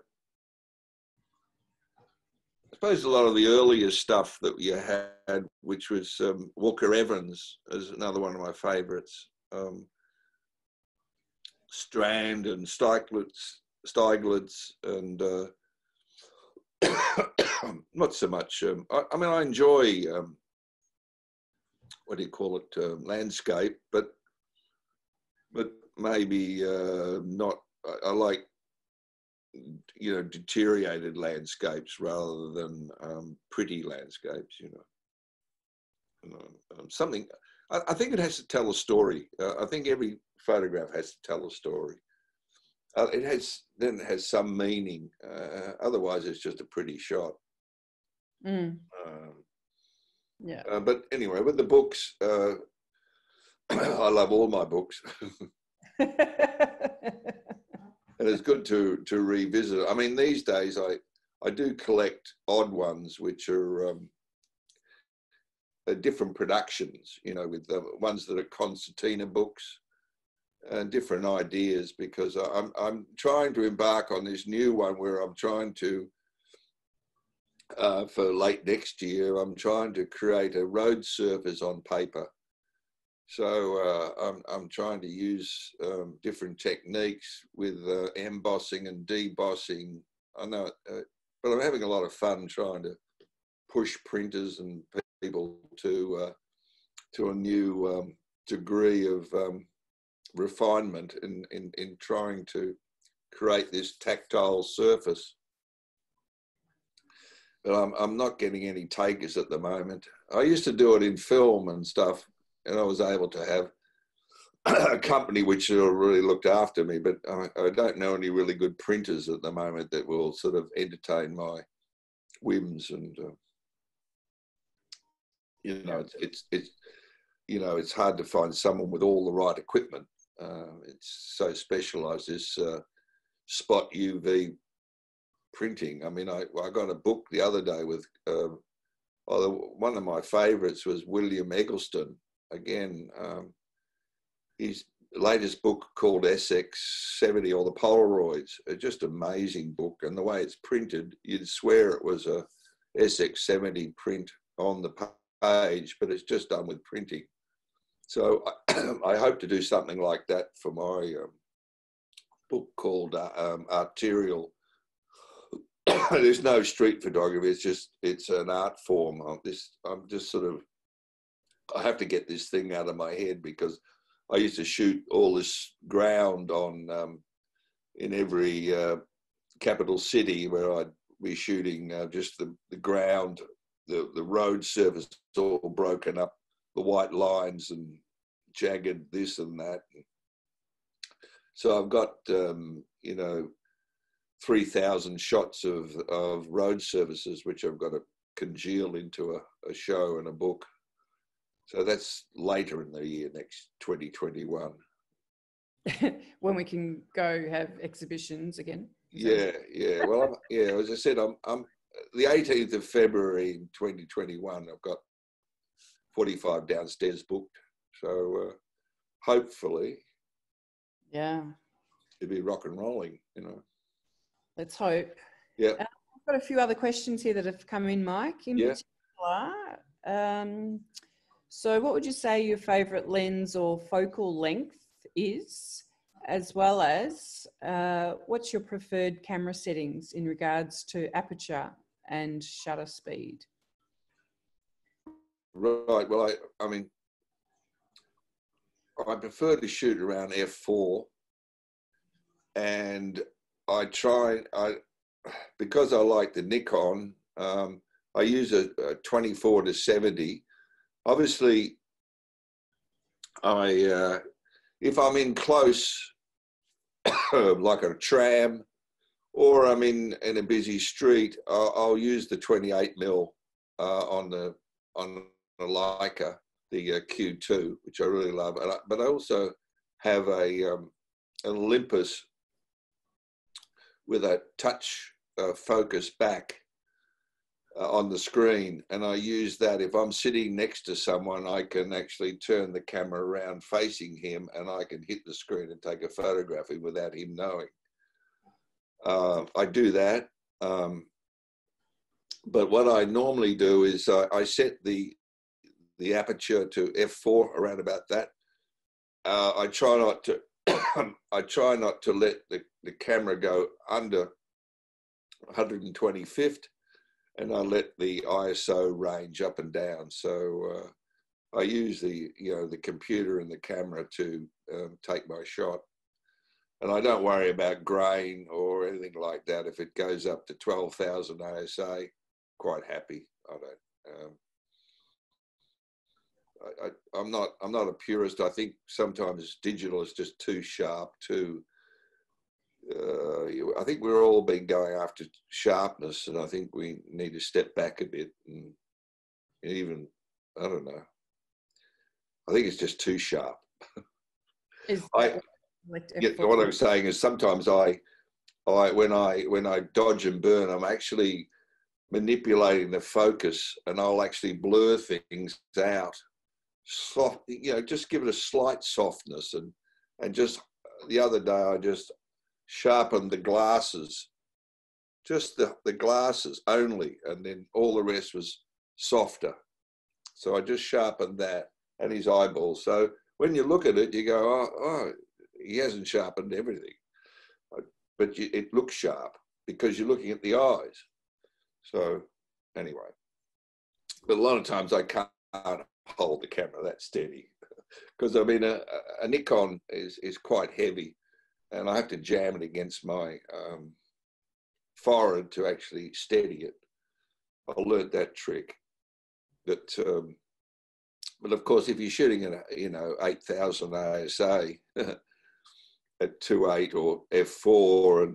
suppose a lot of the earlier stuff that you had, which was um, Walker Evans, is another one of my favourites. Um, Strand and Stieglitz, Stieglitz and uh, not so much. Um, I, I, mean, I enjoy um, what do you call it, uh, landscape, but but maybe uh, not. I, I, like you know deteriorated landscapes rather than um, pretty landscapes. You know, you know um, something. I, I, think it has to tell a story. Uh, I think every photograph has to tell a story uh, it has then it has some meaning. Uh, otherwise, it's just a pretty shot. Mm. Um, yeah. Uh, but anyway, with the books, uh, I love all my books. and it's good to to revisit. I mean, these days I I do collect odd ones, which are um, different productions. You know, with the ones that are concertina books, and different ideas because I'm, I'm trying to embark on this new one where I'm trying to, uh, for late next year, I'm trying to create a road surface on paper. So uh, I'm, I'm trying to use um, different techniques with uh, embossing and debossing. I know, uh, but I'm having a lot of fun trying to push printers and people to uh, to a new um, degree of um, refinement in, in, in trying to create this tactile surface. But I'm, I'm not getting any takers at the moment. I used to do it in film and stuff, and I was able to have a company which really looked after me, but I, I, don't know any really good printers at the moment that will sort of entertain my whims and uh, you know it's, it's it's you know it's hard to find someone with all the right equipment uh, it's so specialised. This uh, spot UV printing. I mean, I, I got a book the other day with uh, one of my favourites was William Eggleston. Again, um, his latest book called SX70 or the Polaroids. A just amazing book, and the way it's printed, you'd swear it was a SX70 print on the page, but it's just done with printing. So I hope to do something like that for my um, book called uh, um, Arterial. There's no street photography. It's just it's an art form. I'm, this I'm just sort of I have to get this thing out of my head because I used to shoot all this ground on um, in every uh, capital city where I'd be shooting uh, just the, the ground, the, the road surface all broken up the white lines and jagged this and that. So I've got, um, you know, 3,000 shots of, of road services, which I've got to congeal into a, a show and a book. So that's later in the year, next 2021. when we can go have exhibitions again. Yeah, yeah. Well, I'm, yeah. As I said, I'm, I'm the 18th of February in 2021. I've got 45 downstairs booked. So uh, hopefully, yeah, it'll be rock and rolling. You know. Let's hope. Yeah. Uh, I've got a few other questions here that have come in, Mike. In yeah. particular, um, so what would you say your favourite lens or focal length is? As well as uh, what's your preferred camera settings in regards to aperture and shutter speed? Right. Well, I, I mean, I prefer to shoot around f4, and I try. I because I like the Nikon. Um, I use a, a 24 to 70. Obviously, I uh, if I'm in close, like a tram, or I'm in in a busy street, I'll, I'll use the 28 mil uh, on the on the Leica, the uh, Q2, which I really love. I, but I also have a um, an Olympus with a touch uh, focus back uh, on the screen and I use that if I'm sitting next to someone I can actually turn the camera around facing him and I can hit the screen and take a photograph without him knowing. Uh, I do that. Um, but what I normally do is uh, I set the the aperture to f4 around about that. Uh, I try not to I try not to let the, the camera go under 125th and I let the ISO range up and down. So uh, I use the you know the computer and the camera to um, take my shot, and I don't worry about grain or anything like that. If it goes up to 12,000 ASA, quite happy. I don't. Um, I, am not. I'm not a purist. I think sometimes digital is just too sharp, too uh, I think we're all been going after sharpness, and I think we need to step back a bit and even I don't know. I think it's just too sharp. Is I, yeah, what I'm saying is sometimes I, I when I when I dodge and burn, I'm actually manipulating the focus, and I'll actually blur things out, soft, you know, just give it a slight softness, and and just the other day I just sharpened the glasses, just the, the glasses only, and then all the rest was softer. So I just sharpened that and his eyeballs. So when you look at it, you go, oh, oh he hasn't sharpened everything. But you, it looks sharp because you're looking at the eyes. So anyway, but a lot of times I can't hold the camera that steady because I mean a, a Nikon is is quite heavy and I have to jam it against my um, forehead to actually steady it. I learned that trick. But um, but of course, if you're shooting at you know 8,000 ASA at 2.8 or f4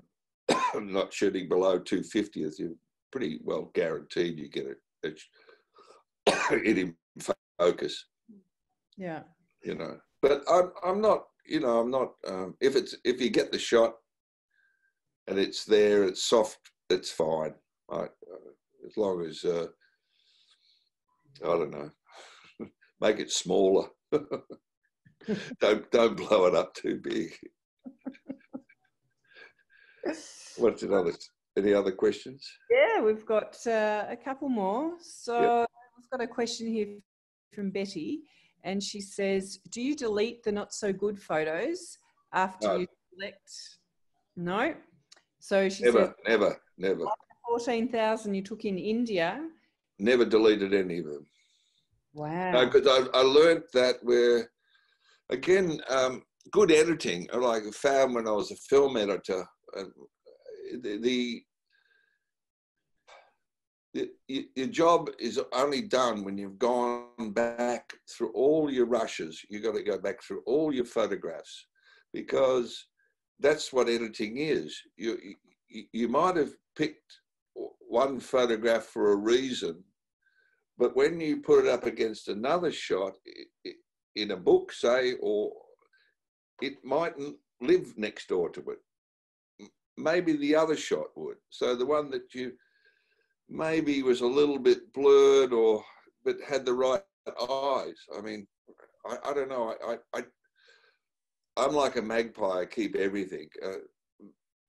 and not shooting below 250th, you're pretty well guaranteed you get it, it, it focus. Yeah. You know, but I'm I'm not you know, I'm not. Um, if it's if you get the shot and it's there, it's soft, it's fine. Right? Uh, as long as uh, I don't know, make it smaller. don't don't blow it up too big. What's another? Any other questions? Yeah, we've got uh, a couple more. So yep. we've got a question here from Betty and she says, "Do you delete the not so good photos after no. you select?" No. So she never, said, never, never. Fourteen thousand you took in India. Never deleted any of them. Wow. No, because I, I learned that where, again, um, good editing. Like I found when I was a film editor, uh, the, the your job is only done when you've gone back through all your rushes. You've got to go back through all your photographs because that's what editing is. You, you, might have picked one photograph for a reason, but when you put it up against another shot in a book, say, or it mightn't live next door to it. Maybe the other shot would. So the one that you maybe was a little bit blurred or but had the right eyes. I mean, I, I don't know. I, I, I am like a magpie. I keep everything. Uh,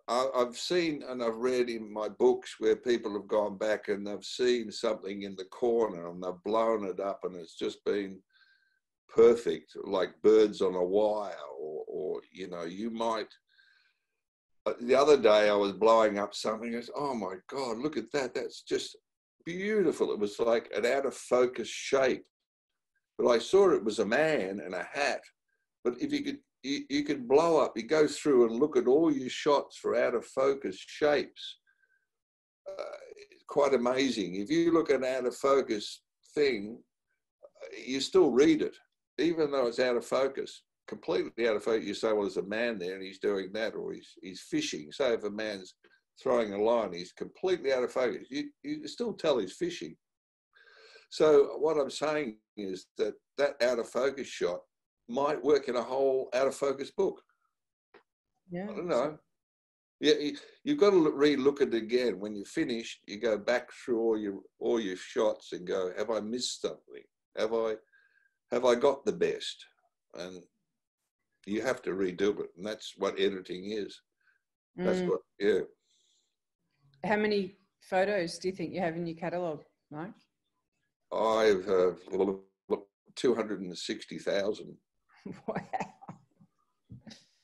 I, I've seen and I've read in my books where people have gone back and they've seen something in the corner and they've blown it up and it's just been perfect, like birds on a wire, or, or you know, you might the other day I was blowing up something. I said, "Oh my God, look at that! That's just beautiful." It was like an out of focus shape, but I saw it was a man and a hat. But if you could, you, you could blow up. You go through and look at all your shots for out of focus shapes. Uh, quite amazing. If you look at an out of focus thing, you still read it, even though it's out of focus, completely out of focus. You say, well, there's a man there and he's doing that, or he's, he's fishing. Say if a man's throwing a line, he's completely out of focus. You, you still tell he's fishing. So what I'm saying is that that out of focus shot might work in a whole out of focus book. Yeah. I don't know. Yeah, you, you've got to re-look at it again. When you're finished, you go back through all your all your shots and go, have I missed something? Have I have I got the best? And you have to redo it, and that's what editing is. That's Mm. what, yeah. How many photos do you think you have in your catalogue, Mike? I've uh, two hundred and sixty thousand, wow.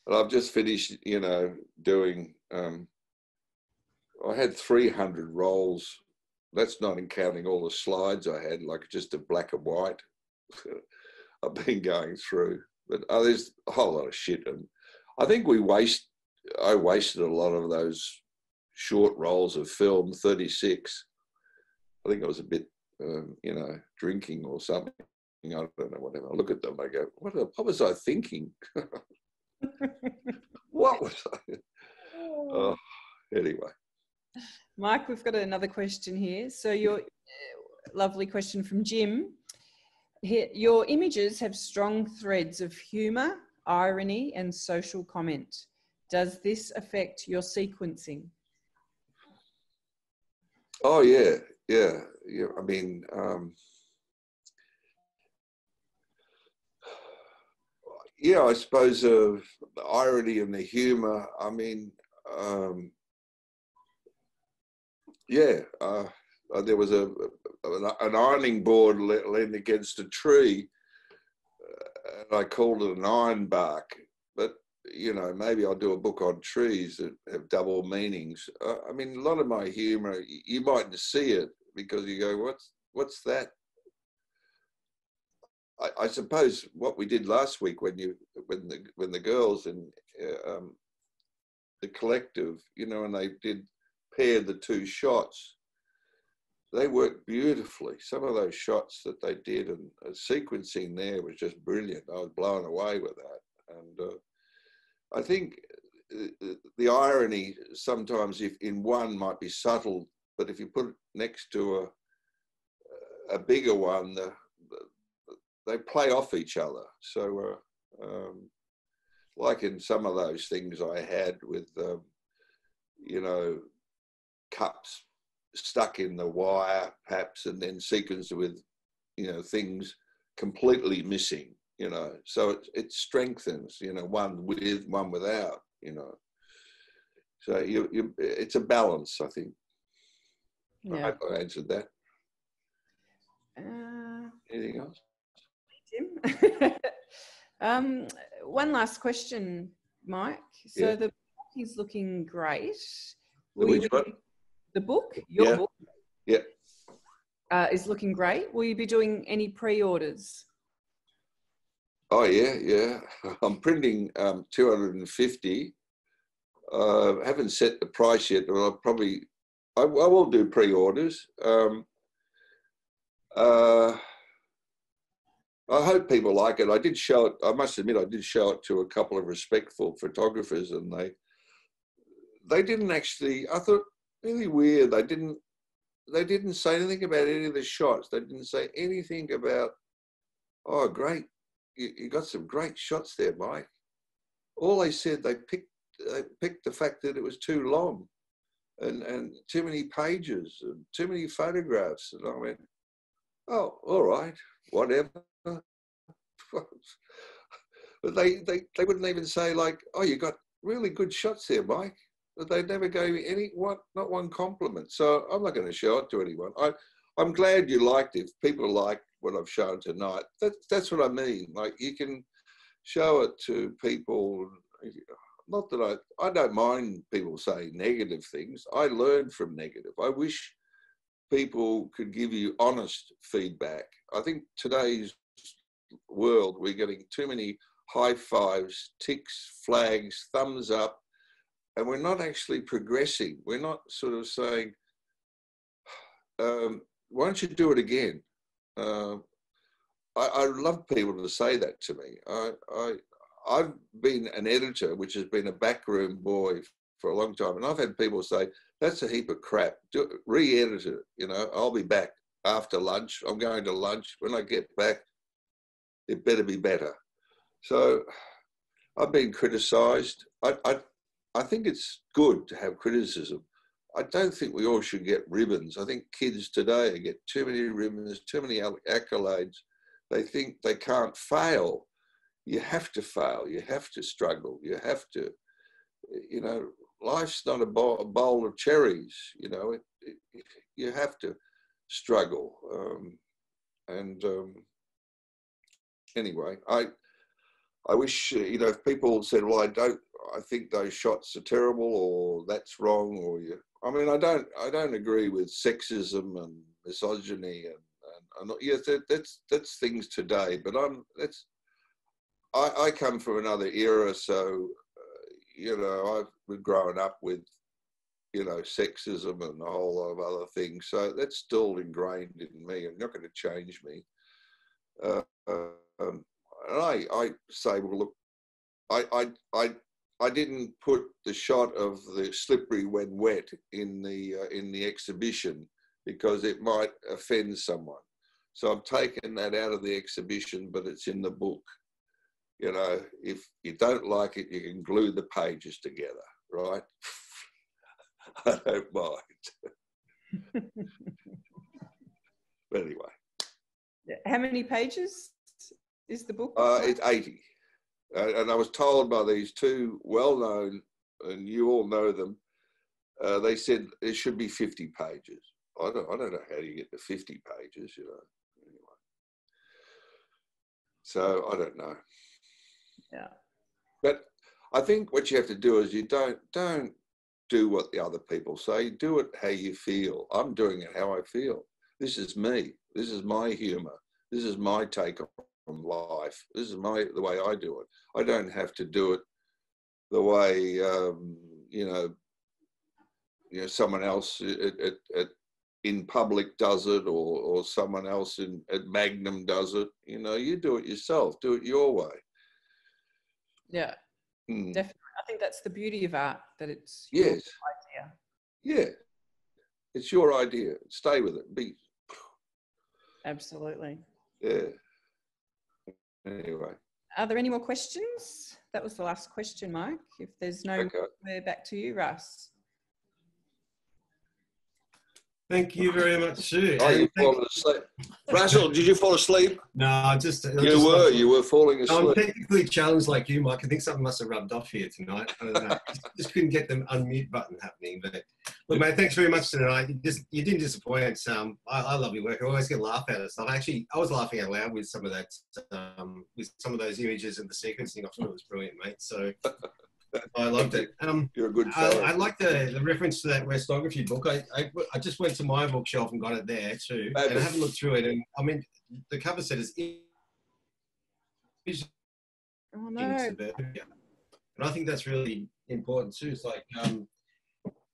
and I've just finished, you know, doing. Um, I had three hundred rolls. That's not in counting all the slides I had, like just a black and white. I've been going through, but oh, there's a whole lot of shit, and I think we waste. I wasted a lot of those short rolls of film, thirty six. I think I was a bit, um, you know, drinking or something. I don't know, whatever. I look at them, I go, what, what was I thinking? what was I? Oh, anyway. Mike, we've got another question here. So your lovely question from Jim. Here, your images have strong threads of humour, irony, and social comment. Does this affect your sequencing? Oh yeah, yeah, yeah. I mean, um, yeah, I suppose of the irony and the humour. I mean, um, yeah, uh, uh, there was a an ironing board leaned against a tree, and I called it an iron bark. But you know, maybe I'll do a book on trees that have double meanings. I mean, a lot of my humour, you mightn't see it because you go, "What's what's that?" I, I suppose what we did last week when you when the when the girls and uh, um, the collective, you know, and they did pair the two shots. They worked beautifully. Some of those shots that they did and uh, sequencing there was just brilliant. I was blown away with that, and uh, I think uh, the irony sometimes, if in one might be subtle, but if you put it next to a a bigger one, the, the, they play off each other. So, uh, um, like in some of those things I had with, um, you know, cups stuck in the wire, perhaps, and then sequenced with, you know, things completely missing. You know, so it, it strengthens. You know, one with, one without. You know, so you, you it's a balance. I think. I Yeah. hope I answered that. Uh, Anything else? Tim. um, one last question, Mike. So Yeah. the book is looking great. The which one? The book, your Yeah. book, Yeah. uh, is looking great. Will you be doing any pre-orders? Oh yeah, yeah. I'm printing um, 250. Uh, haven't set the price yet, but I'll probably I, I will do pre-orders. Um, uh, I hope people like it. I did show it. I must admit, I did show it to a couple of respectful photographers, and they they didn't actually. I thought really weird. They didn't they didn't say anything about any of the shots. They didn't say anything about. Oh, great! You, you got some great shots there, Mike. All they said they picked they picked the fact that it was too long, and and too many pages and too many photographs. And I went, oh, all right, whatever. but they, they they wouldn't even say like, oh, you got really good shots there, Mike. They never gave me any one, not one compliment. So I'm not going to show it to anyone. I I'm glad you liked it. If people like what I've shown tonight, that's that's what I mean. Like you can show it to people. not that I, I don't mind people saying negative things. I learn from negative. I wish people could give you honest feedback. I think today's world, we're getting too many high fives, ticks, flags, thumbs up, and we're not actually progressing. We're not sort of saying, um, why don't you do it again? Uh, I, I, love people to say that to me. I, I, I've been an editor, which has been a backroom boy for a long time, and I've had people say, "That's a heap of crap. Do, re-edit it. You know, I'll be back after lunch. I'm going to lunch. When I get back, it better be better." So, I've been criticised. I, I, I think it's good to have criticism. I don't think we all should get ribbons. I think kids today get too many ribbons, too many accolades. They think they can't fail. You have to fail. You have to struggle. You have to, you know, life's not a bowl, of cherries. You know, it, it, you have to struggle. Um, and um, anyway, I I wish you know if people said, "Well, I don't. I think those shots are terrible, or that's wrong, or you." I mean, I don't. I don't agree with sexism and misogyny and and, and yes, that, that's that's things today. But I'm that's. I, I come from another era, so uh, you know I've been growing up with you know sexism and a whole lot of other things. So that's still ingrained in me. I'm not going to change me. Uh, um, and I, I say, well, look, I, I, I, I didn't put the shot of the slippery when wet in the uh, in the exhibition because it might offend someone. So I've taken that out of the exhibition, but it's in the book. You know, if you don't like it, you can glue the pages together, right? I don't mind. but anyway. How many pages? is the book? Uh, it's 80. And I was told by these two well known, and you all know them, uh, they said it should be 50 pages. I don't, I don't know how you get to 50 pages, you know. Anyway. So I don't know. Yeah. But I think what you have to do is you don't don't do what the other people say. Do it how you feel. I'm doing it how I feel. This is me. This is my humor. This is my take from life. This is my the way I do it. I don't have to do it the way um, you know, you know, someone else at, at, at, in public does it, or or someone else in at Magnum does it. You know, you do it yourself. Do it your way. Yeah, hmm. definitely. I think that's the beauty of art that it's yes, idea. Yeah, it's your idea. Stay with it. Be absolutely. Yeah. Anyway. Are there any more questions? That was the last question, Mike. If there's no, okay. we're back to you, Russ. Thank you very much, Sue. Oh, you fallen asleep. Russell, did you fall asleep? No, I just. You just were. you were falling asleep. I'm technically challenged like you, Mike. I think something must have rubbed off here tonight. I don't know. just couldn't get the unmute button happening. But look, mate, thanks very much tonight. You just you didn't disappoint. Um, I, I love your work. I always get a laugh out of stuff. Actually, I was laughing out loud with some of that, um, with some of those images and the sequencing. I thought it was brilliant, mate. So. I loved it. Um, You're a good fellow. I, I like the, the reference to that Westography book. I, I, I, just went to my bookshelf and got it there too. and I haven't looked through it. And I mean, the cover set is. Oh, no. And I think that's really important too. It's like, um,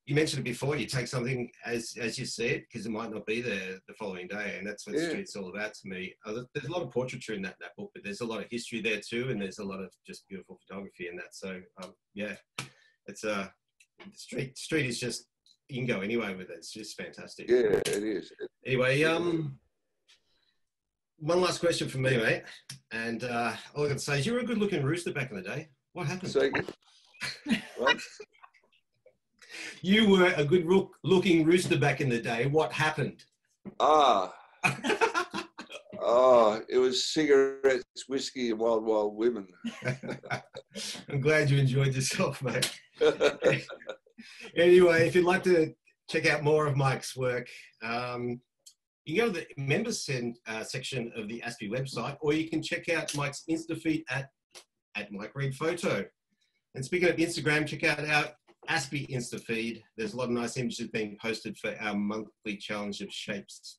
you mentioned it before. You take something as as you see it because it might not be there the following day, and that's what yeah. street's all about to me. Uh, there's a lot of portraiture in that that book, but there's a lot of history there too, and there's a lot of just beautiful photography in that. So um, yeah, it's a uh, street. Street is just you can go anyway with it. It's just fantastic. Yeah, it is. Anyway, um, one last question for me, mate, and uh, all I can say is you were a good-looking rooster back in the day. What happened? So, what? You were a good look, looking rooster back in the day. What happened? Ah. oh, it was cigarettes, whiskey, and wild, wild women. I'm glad you enjoyed yourself, mate. anyway, if you'd like to check out more of Mike's work, um, you can go to the members uh, section of the AASPI website, or you can check out Mike's Insta feed at, at Mike Reed Photo. And speaking of Instagram, check out our AASPI Insta feed. There's a lot of nice images being posted for our monthly challenge of shapes.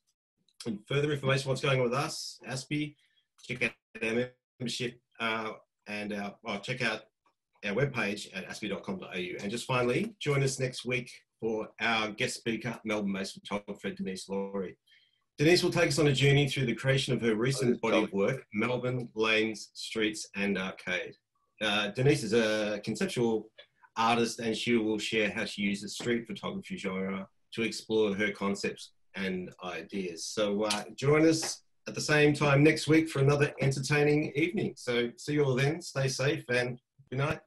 And further information what's going on with us, AASPI, check out our membership uh, and our, well, check out our webpage at aaspi.com.au. And just finally, join us next week for our guest speaker, Melbourne-based photographer Denise Laurie. Denise will take us on a journey through the creation of her recent body of work, Melbourne, Lanes, Streets and Arcade. Uh, Denise is a conceptual artist and she will share how she uses street photography genre to explore her concepts and ideas. So uh, join us at the same time next week for another entertaining evening. So see you all then, stay safe and good night.